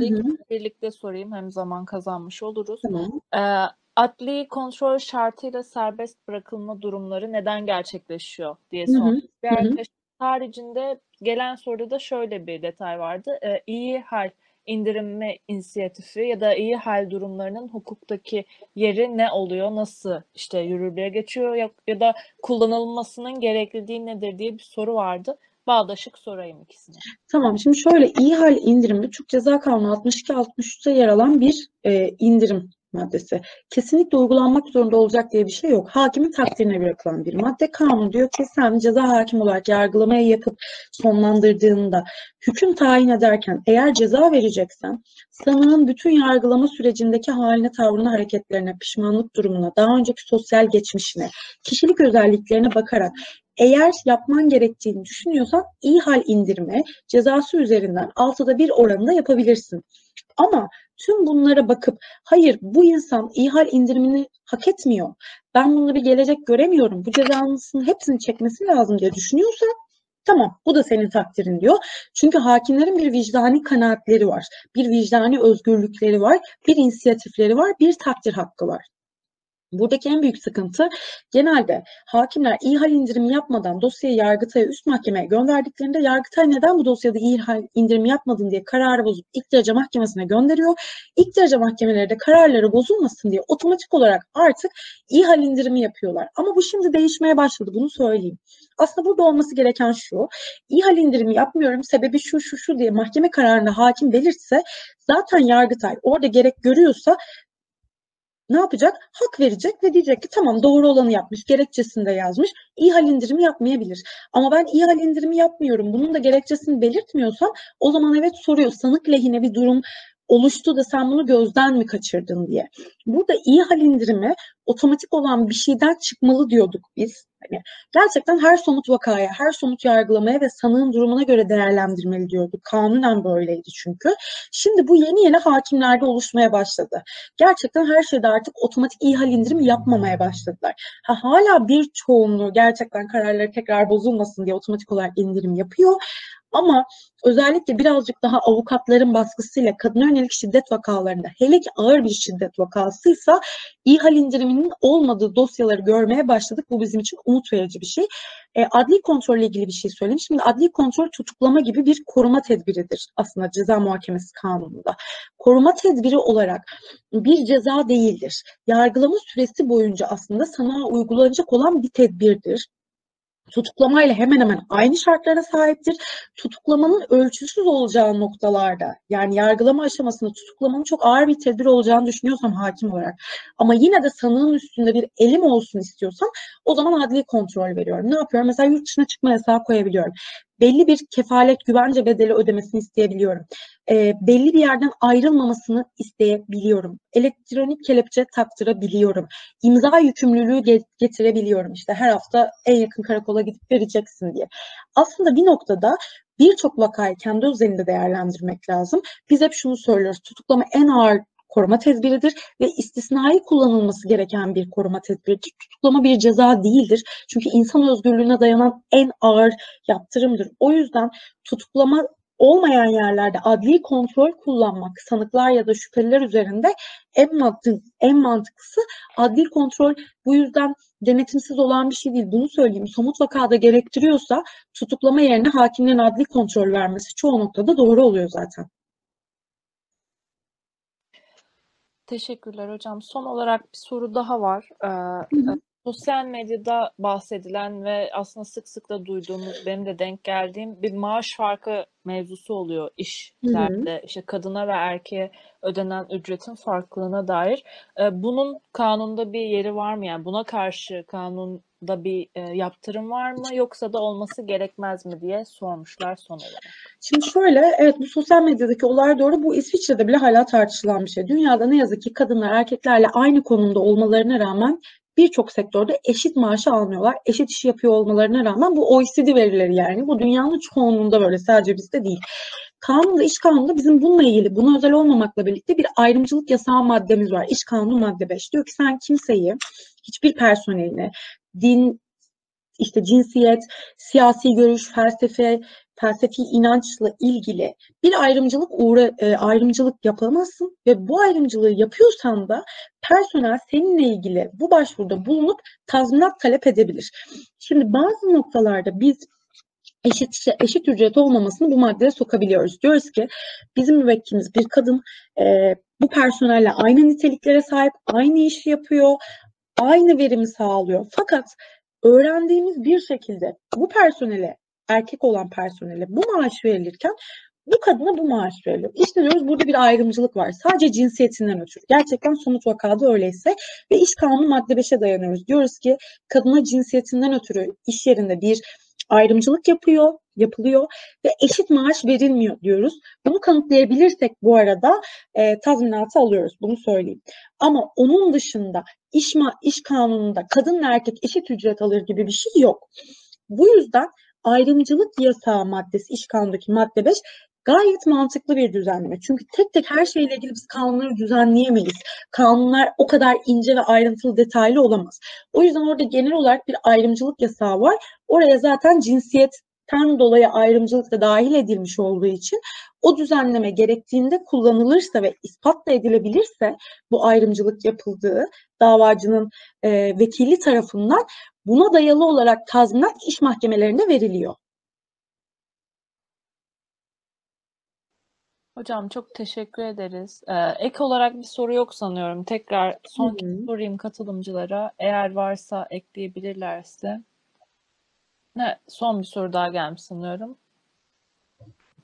Birlikte sorayım. Hem zaman kazanmış oluruz.
Tamam.
Ee, adli kontrol şartıyla serbest bırakılma durumları neden gerçekleşiyor diye sormuş. Bir arkadaş haricinde gelen soruda da şöyle bir detay vardı. Ee, iyi hal indirimi inisiyatifi ya da iyi hal durumlarının hukuktaki yeri ne oluyor? Nasıl işte yürürlüğe geçiyor ya, ya da kullanılmasının gerekliliği nedir diye bir soru vardı. Bağdaşık sorayım ikisine.
Tamam. Şimdi şöyle iyi hal indirimi Türk Ceza Kanunu 62-63'te yer alan bir e, indirim maddesi. Kesinlikle uygulanmak zorunda olacak diye bir şey yok. Hakimin takdirine bırakılan bir madde. Kanun diyor ki sen ceza hakim olarak yargılamaya yapıp sonlandırdığında hüküm tayin ederken eğer ceza vereceksen sanığın bütün yargılama sürecindeki haline, tavrına, hareketlerine, pişmanlık durumuna, daha önceki sosyal geçmişine, kişilik özelliklerine bakarak eğer yapman gerektiğini düşünüyorsan iyi hal indirme cezası üzerinden altıda bir oranında yapabilirsin. Ama tüm bunlara bakıp hayır bu insan iyi hal indirimini hak etmiyor. Ben bununla bir gelecek göremiyorum. Bu cezasının hepsini çekmesi lazım diye düşünüyorsan tamam bu da senin takdirin diyor. Çünkü hakimlerin bir vicdani kanaatleri var. Bir vicdani özgürlükleri var. Bir inisiyatifleri var. Bir takdir hakkı var. Buradaki en büyük sıkıntı genelde hakimler iyi hal indirimi yapmadan dosyayı Yargıtay'a üst mahkemeye gönderdiklerinde Yargıtay neden bu dosyada iyi hal indirimi yapmadın diye kararı bozup ilk derece mahkemesine gönderiyor. İlk derece mahkemeleri de kararları bozulmasın diye otomatik olarak artık iyi hal indirimi yapıyorlar. Ama bu şimdi değişmeye başladı bunu söyleyeyim. Aslında burada olması gereken şu. iyi hal indirimi yapmıyorum sebebi şu şu şu diye mahkeme kararında hakim belirtse zaten Yargıtay orada gerek görüyorsa ne yapacak? Hak verecek ve diyecek ki tamam doğru olanı yapmış, gerekçesini de yazmış. İyi hal indirimi yapmayabilir. Ama ben iyi hal indirimi yapmıyorum. Bunun da gerekçesini belirtmiyorsam o zaman evet soruyor sanık lehine bir durum oluştu da sen bunu gözden mi kaçırdın diye. Burada iyi hal indirimi otomatik olan bir şeyden çıkmalı diyorduk biz. Hani gerçekten her somut vakaya, her somut yargılamaya ve sanığın durumuna göre değerlendirmeli diyorduk. Kanunen böyleydi çünkü. Şimdi bu yeni yeni hakimlerde oluşmaya başladı. Gerçekten her şeyde artık otomatik iyi hal indirimi yapmamaya başladılar. Ha, hala bir çoğunluğu gerçekten kararları tekrar bozulmasın diye otomatik olarak indirim yapıyor. Ama özellikle birazcık daha avukatların baskısıyla kadına yönelik şiddet vakalarında hele ki ağır bir şiddet vakasıysa iyi hal indiriminin olmadığı dosyaları görmeye başladık. Bu bizim için umut verici bir şey. E, adli kontrolle ilgili bir şey söyleyeyim. Şimdi adli kontrol tutuklama gibi bir koruma tedbiridir aslında ceza muhakemesi kanununda. Koruma tedbiri olarak bir ceza değildir. Yargılama süresi boyunca aslında sana uygulanacak olan bir tedbirdir tutuklamayla hemen hemen aynı şartlara sahiptir. Tutuklamanın ölçüsüz olacağı noktalarda yani yargılama aşamasında tutuklamanın çok ağır bir tedbir olacağını düşünüyorsam hakim olarak ama yine de sanığın üstünde bir elim olsun istiyorsam o zaman adli kontrol veriyorum. Ne yapıyorum? Mesela yurt dışına çıkma yasağı koyabiliyorum. Belli bir kefalet güvence bedeli ödemesini isteyebiliyorum. E, belli bir yerden ayrılmamasını isteyebiliyorum. Elektronik kelepçe taktırabiliyorum. İmza yükümlülüğü getirebiliyorum. İşte her hafta en yakın karakola gidip vereceksin diye. Aslında bir noktada birçok vakayı kendi özelinde değerlendirmek lazım. Biz hep şunu söylüyoruz. Tutuklama en ağır koruma tedbiridir ve istisnai kullanılması gereken bir koruma tedbiridir. Tutuklama bir ceza değildir. Çünkü insan özgürlüğüne dayanan en ağır yaptırımdır. O yüzden tutuklama olmayan yerlerde adli kontrol kullanmak, sanıklar ya da şüpheliler üzerinde en mantık, en mantıklısı adli kontrol bu yüzden denetimsiz olan bir şey değil. Bunu söyleyeyim. Somut vakada gerektiriyorsa tutuklama yerine hakimlerin adli kontrol vermesi çoğu noktada doğru oluyor zaten.
Teşekkürler hocam. Son olarak bir soru daha var. Ee,
hı.
Sosyal medyada bahsedilen ve aslında sık sık da duyduğumuz, benim de denk geldiğim bir maaş farkı mevzusu oluyor
Hı hı.
işlerde. İşte kadına ve erkeğe ödenen ücretin farklılığına dair. Eee, bunun kanunda bir yeri var mı? Yani buna karşı kanunda bir, eee, yaptırım var mı yoksa da olması gerekmez mi diye sormuşlar son olarak.
Şimdi şöyle, evet bu sosyal medyadaki olay doğru. Bu İsviçre'de bile hala tartışılan bir şey. Dünyada ne yazık ki kadınlar erkeklerle aynı konumda olmalarına rağmen birçok sektörde eşit maaşı almıyorlar. Eşit iş yapıyor olmalarına rağmen bu OECD verileri yani. Bu dünyanın çoğunluğunda böyle sadece bizde değil. Kanunda, iş kanununda bizim bununla ilgili, buna özel olmamakla birlikte bir ayrımcılık yasağı maddemiz var. İş kanunu madde 5. Diyor ki sen kimseyi, hiçbir personeline, din, işte cinsiyet, siyasi görüş, felsefe, felsefi inançla ilgili bir ayrımcılık uğra, e, ayrımcılık yapamazsın ve bu ayrımcılığı yapıyorsan da personel seninle ilgili bu başvuruda bulunup tazminat talep edebilir. Şimdi bazı noktalarda biz eşit eşit ücret olmamasını bu maddeye sokabiliyoruz. Diyoruz ki bizim müvekkilimiz bir kadın e, bu personelle aynı niteliklere sahip, aynı işi yapıyor, aynı verimi sağlıyor. Fakat öğrendiğimiz bir şekilde bu personele, erkek olan personele bu maaş verilirken bu kadına bu maaş veriliyor. İşte diyoruz burada bir ayrımcılık var. Sadece cinsiyetinden ötürü. Gerçekten somut vakada öyleyse ve iş kanunu madde 5'e dayanıyoruz. Diyoruz ki kadına cinsiyetinden ötürü iş yerinde bir ayrımcılık yapıyor, yapılıyor ve eşit maaş verilmiyor diyoruz. Bunu kanıtlayabilirsek bu arada e, tazminatı alıyoruz. Bunu söyleyeyim. Ama onun dışında iş, iş kanununda kadın ve erkek eşit ücret alır gibi bir şey yok. Bu yüzden ayrımcılık yasağı maddesi iş kanundaki madde 5 gayet mantıklı bir düzenleme. Çünkü tek tek her şeyle ilgili biz kanunları düzenleyemeyiz. Kanunlar o kadar ince ve ayrıntılı detaylı olamaz. O yüzden orada genel olarak bir ayrımcılık yasağı var. Oraya zaten cinsiyetten dolayı ayrımcılık da dahil edilmiş olduğu için o düzenleme gerektiğinde kullanılırsa ve ispat da edilebilirse bu ayrımcılık yapıldığı davacının e, vekili tarafından buna dayalı olarak tazminat iş mahkemelerine veriliyor.
Hocam çok teşekkür ederiz. Ee, ek olarak bir soru yok sanıyorum. Tekrar son kez sorayım katılımcılara. Eğer varsa ekleyebilirlerse. Ne, son bir soru daha gelmiş sanıyorum.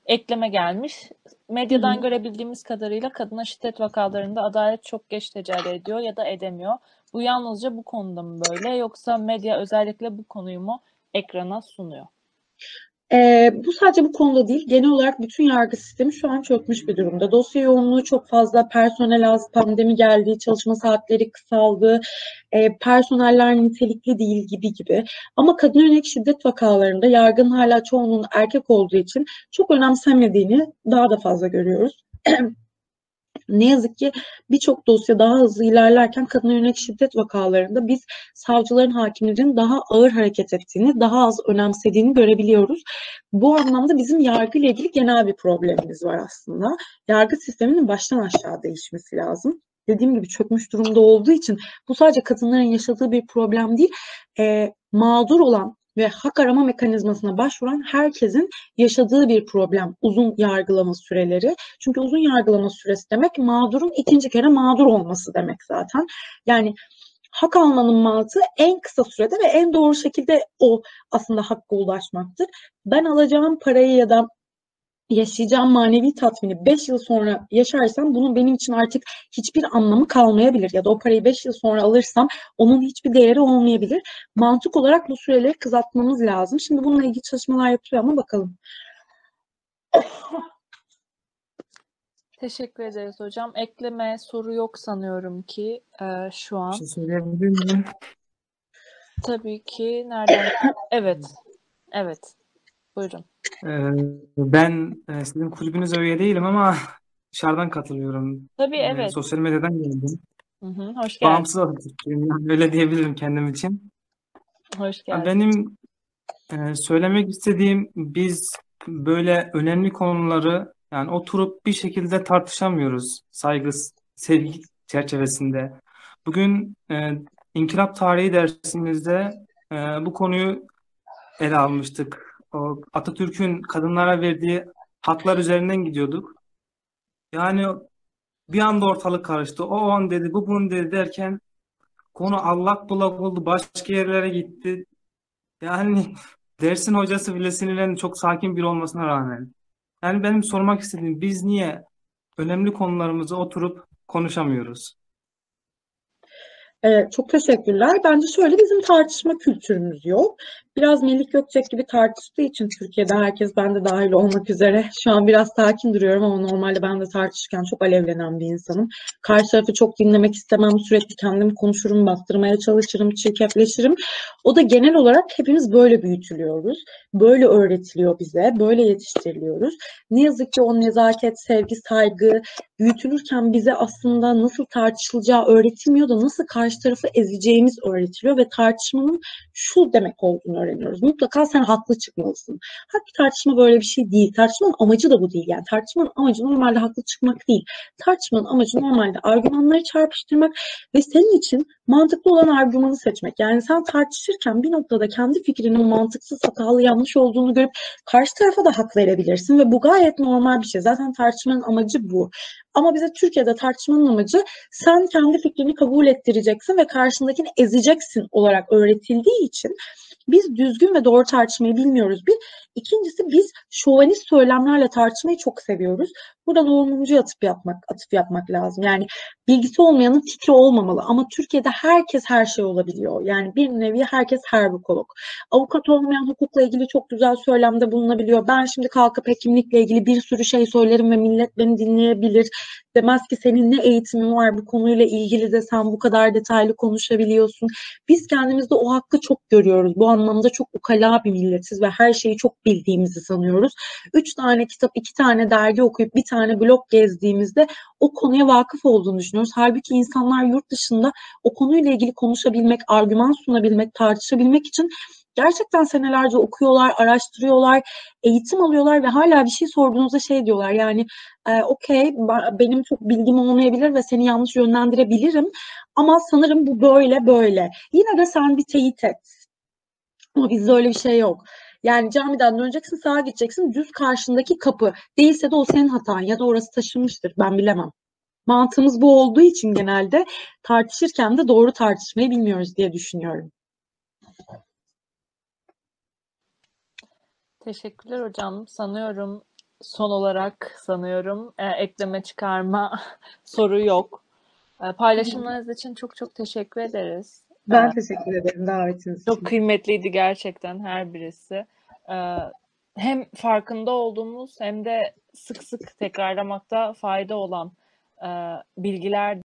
Ekleme gelmiş. Medyadan Hı-hı. görebildiğimiz kadarıyla kadına şiddet vakalarında adalet çok geç tecelli ediyor ya da edemiyor. Bu yalnızca bu konuda mı böyle yoksa medya özellikle bu konuyu mu ekrana sunuyor?
E, bu sadece bu konuda değil, genel olarak bütün yargı sistemi şu an çökmüş bir durumda. Dosya yoğunluğu çok fazla, personel az, pandemi geldi, çalışma saatleri kısaldı, e, personeller nitelikli değil gibi gibi. Ama kadın yönelik şiddet vakalarında yargının hala çoğunluğun erkek olduğu için çok önemsenmediğini daha da fazla görüyoruz. <clears throat> Ne yazık ki birçok dosya daha hızlı ilerlerken kadın yönelik şiddet vakalarında biz savcıların, hakimlerin daha ağır hareket ettiğini, daha az önemsediğini görebiliyoruz. Bu anlamda bizim yargı ile ilgili genel bir problemimiz var aslında. Yargı sisteminin baştan aşağı değişmesi lazım dediğim gibi çökmüş durumda olduğu için bu sadece kadınların yaşadığı bir problem değil, e, mağdur olan ve hak arama mekanizmasına başvuran herkesin yaşadığı bir problem uzun yargılama süreleri. Çünkü uzun yargılama süresi demek mağdurun ikinci kere mağdur olması demek zaten. Yani hak almanın mantığı en kısa sürede ve en doğru şekilde o aslında hakka ulaşmaktır. Ben alacağım parayı ya da yaşayacağım manevi tatmini 5 yıl sonra yaşarsam bunun benim için artık hiçbir anlamı kalmayabilir. Ya da o parayı 5 yıl sonra alırsam onun hiçbir değeri olmayabilir. Mantık olarak bu süreleri kızaltmamız lazım. Şimdi bununla ilgili çalışmalar yapılıyor ama bakalım.
Teşekkür ederiz hocam. Ekleme soru yok sanıyorum ki e, şu an. Bir
şey söyleyebilir miyim?
Tabii ki. Nereden? Evet. Evet. Buyurun.
Ee, ben e, sizin kulübünüze üye değilim ama dışarıdan katılıyorum.
Tabii
Ee,
evet.
sosyal medyadan geldim.
Hı hı, hoş geldin.
Bağımsız. Yani öyle diyebilirim kendim için.
Hoş geldin.
Benim e, söylemek istediğim biz böyle önemli konuları yani oturup bir şekilde tartışamıyoruz saygı, sevgi çerçevesinde. Bugün e, İnkılap Tarihi dersimizde e, bu konuyu ele almıştık Atatürk'ün kadınlara verdiği haklar üzerinden gidiyorduk. Yani bir anda ortalık karıştı. O on dedi, bu bunu dedi derken konu allak bullak oldu, başka yerlere gitti. Yani <laughs> dersin hocası bile sinirlendi çok sakin biri olmasına rağmen. Yani benim sormak istediğim biz niye önemli konularımızı oturup konuşamıyoruz?
Evet, çok teşekkürler. Bence şöyle bizim tartışma kültürümüz yok. Biraz Melih Gökçek gibi tartıştığı için Türkiye'de herkes ben de dahil olmak üzere şu an biraz sakin duruyorum ama normalde ben de tartışırken çok alevlenen bir insanım. Karşı tarafı çok dinlemek istemem. Sürekli kendim konuşurum, bastırmaya çalışırım, çirkefleşirim. O da genel olarak hepimiz böyle büyütülüyoruz. Böyle öğretiliyor bize, böyle yetiştiriliyoruz. Ne yazık ki o nezaket, sevgi, saygı büyütülürken bize aslında nasıl tartışılacağı öğretilmiyor da nasıl karşı tarafı ezeceğimiz öğretiliyor ve tartışmanın şu demek olduğunu öğreniyoruz. Mutlaka sen haklı çıkmalısın. Halbuki tartışma böyle bir şey değil. Tartışmanın amacı da bu değil. Yani tartışmanın amacı normalde haklı çıkmak değil. Tartışmanın amacı normalde argümanları çarpıştırmak ve senin için mantıklı olan argümanı seçmek. Yani sen tartışırken bir noktada kendi fikrinin mantıksız, hatalı, yanlış olduğunu görüp karşı tarafa da hak verebilirsin ve bu gayet normal bir şey. Zaten tartışmanın amacı bu. Ama bize Türkiye'de tartışmanın amacı sen kendi fikrini kabul ettireceksin ve karşındakini ezeceksin olarak öğretildiği için biz düzgün ve doğru tartışmayı bilmiyoruz. Bir. İkincisi biz şovanist söylemlerle tartışmayı çok seviyoruz. Burada doğrumumcu atıp yapmak, atıp yapmak lazım. Yani bilgisi olmayanın fikri olmamalı. Ama Türkiye'de herkes her şey olabiliyor. Yani bir nevi herkes her bukolog. Avukat olmayan hukukla ilgili çok güzel söylemde bulunabiliyor. Ben şimdi kalkıp hekimlikle ilgili bir sürü şey söylerim ve millet beni dinleyebilir. Demez ki senin ne eğitimin var bu konuyla ilgili de sen bu kadar detaylı konuşabiliyorsun. Biz kendimizde o hakkı çok görüyoruz. Bu anlamda çok ukala bir milletiz ve her şeyi çok bildiğimizi sanıyoruz. Üç tane kitap, iki tane dergi okuyup bir tane blog gezdiğimizde o konuya vakıf olduğunu düşünüyoruz. Halbuki insanlar yurt dışında o konuyla ilgili konuşabilmek, argüman sunabilmek, tartışabilmek için gerçekten senelerce okuyorlar, araştırıyorlar, eğitim alıyorlar ve hala bir şey sorduğunuzda şey diyorlar yani e, okey benim çok bilgim olmayabilir ve seni yanlış yönlendirebilirim ama sanırım bu böyle böyle. Yine de sen bir teyit et. Ama bizde öyle bir şey yok. Yani camiden döneceksin, sağa gideceksin, düz karşındaki kapı. Değilse de o senin hatan ya da orası taşınmıştır. Ben bilemem. Mantığımız bu olduğu için genelde tartışırken de doğru tartışmayı bilmiyoruz diye düşünüyorum.
Teşekkürler hocam. Sanıyorum son olarak sanıyorum e, ekleme çıkarma <laughs> soru yok. E, paylaşımlarınız için çok çok teşekkür ederiz.
Ben teşekkür ederim davetiniz için.
Çok kıymetliydi gerçekten her birisi. Ee, hem farkında olduğumuz hem de sık sık tekrarlamakta fayda olan e, bilgiler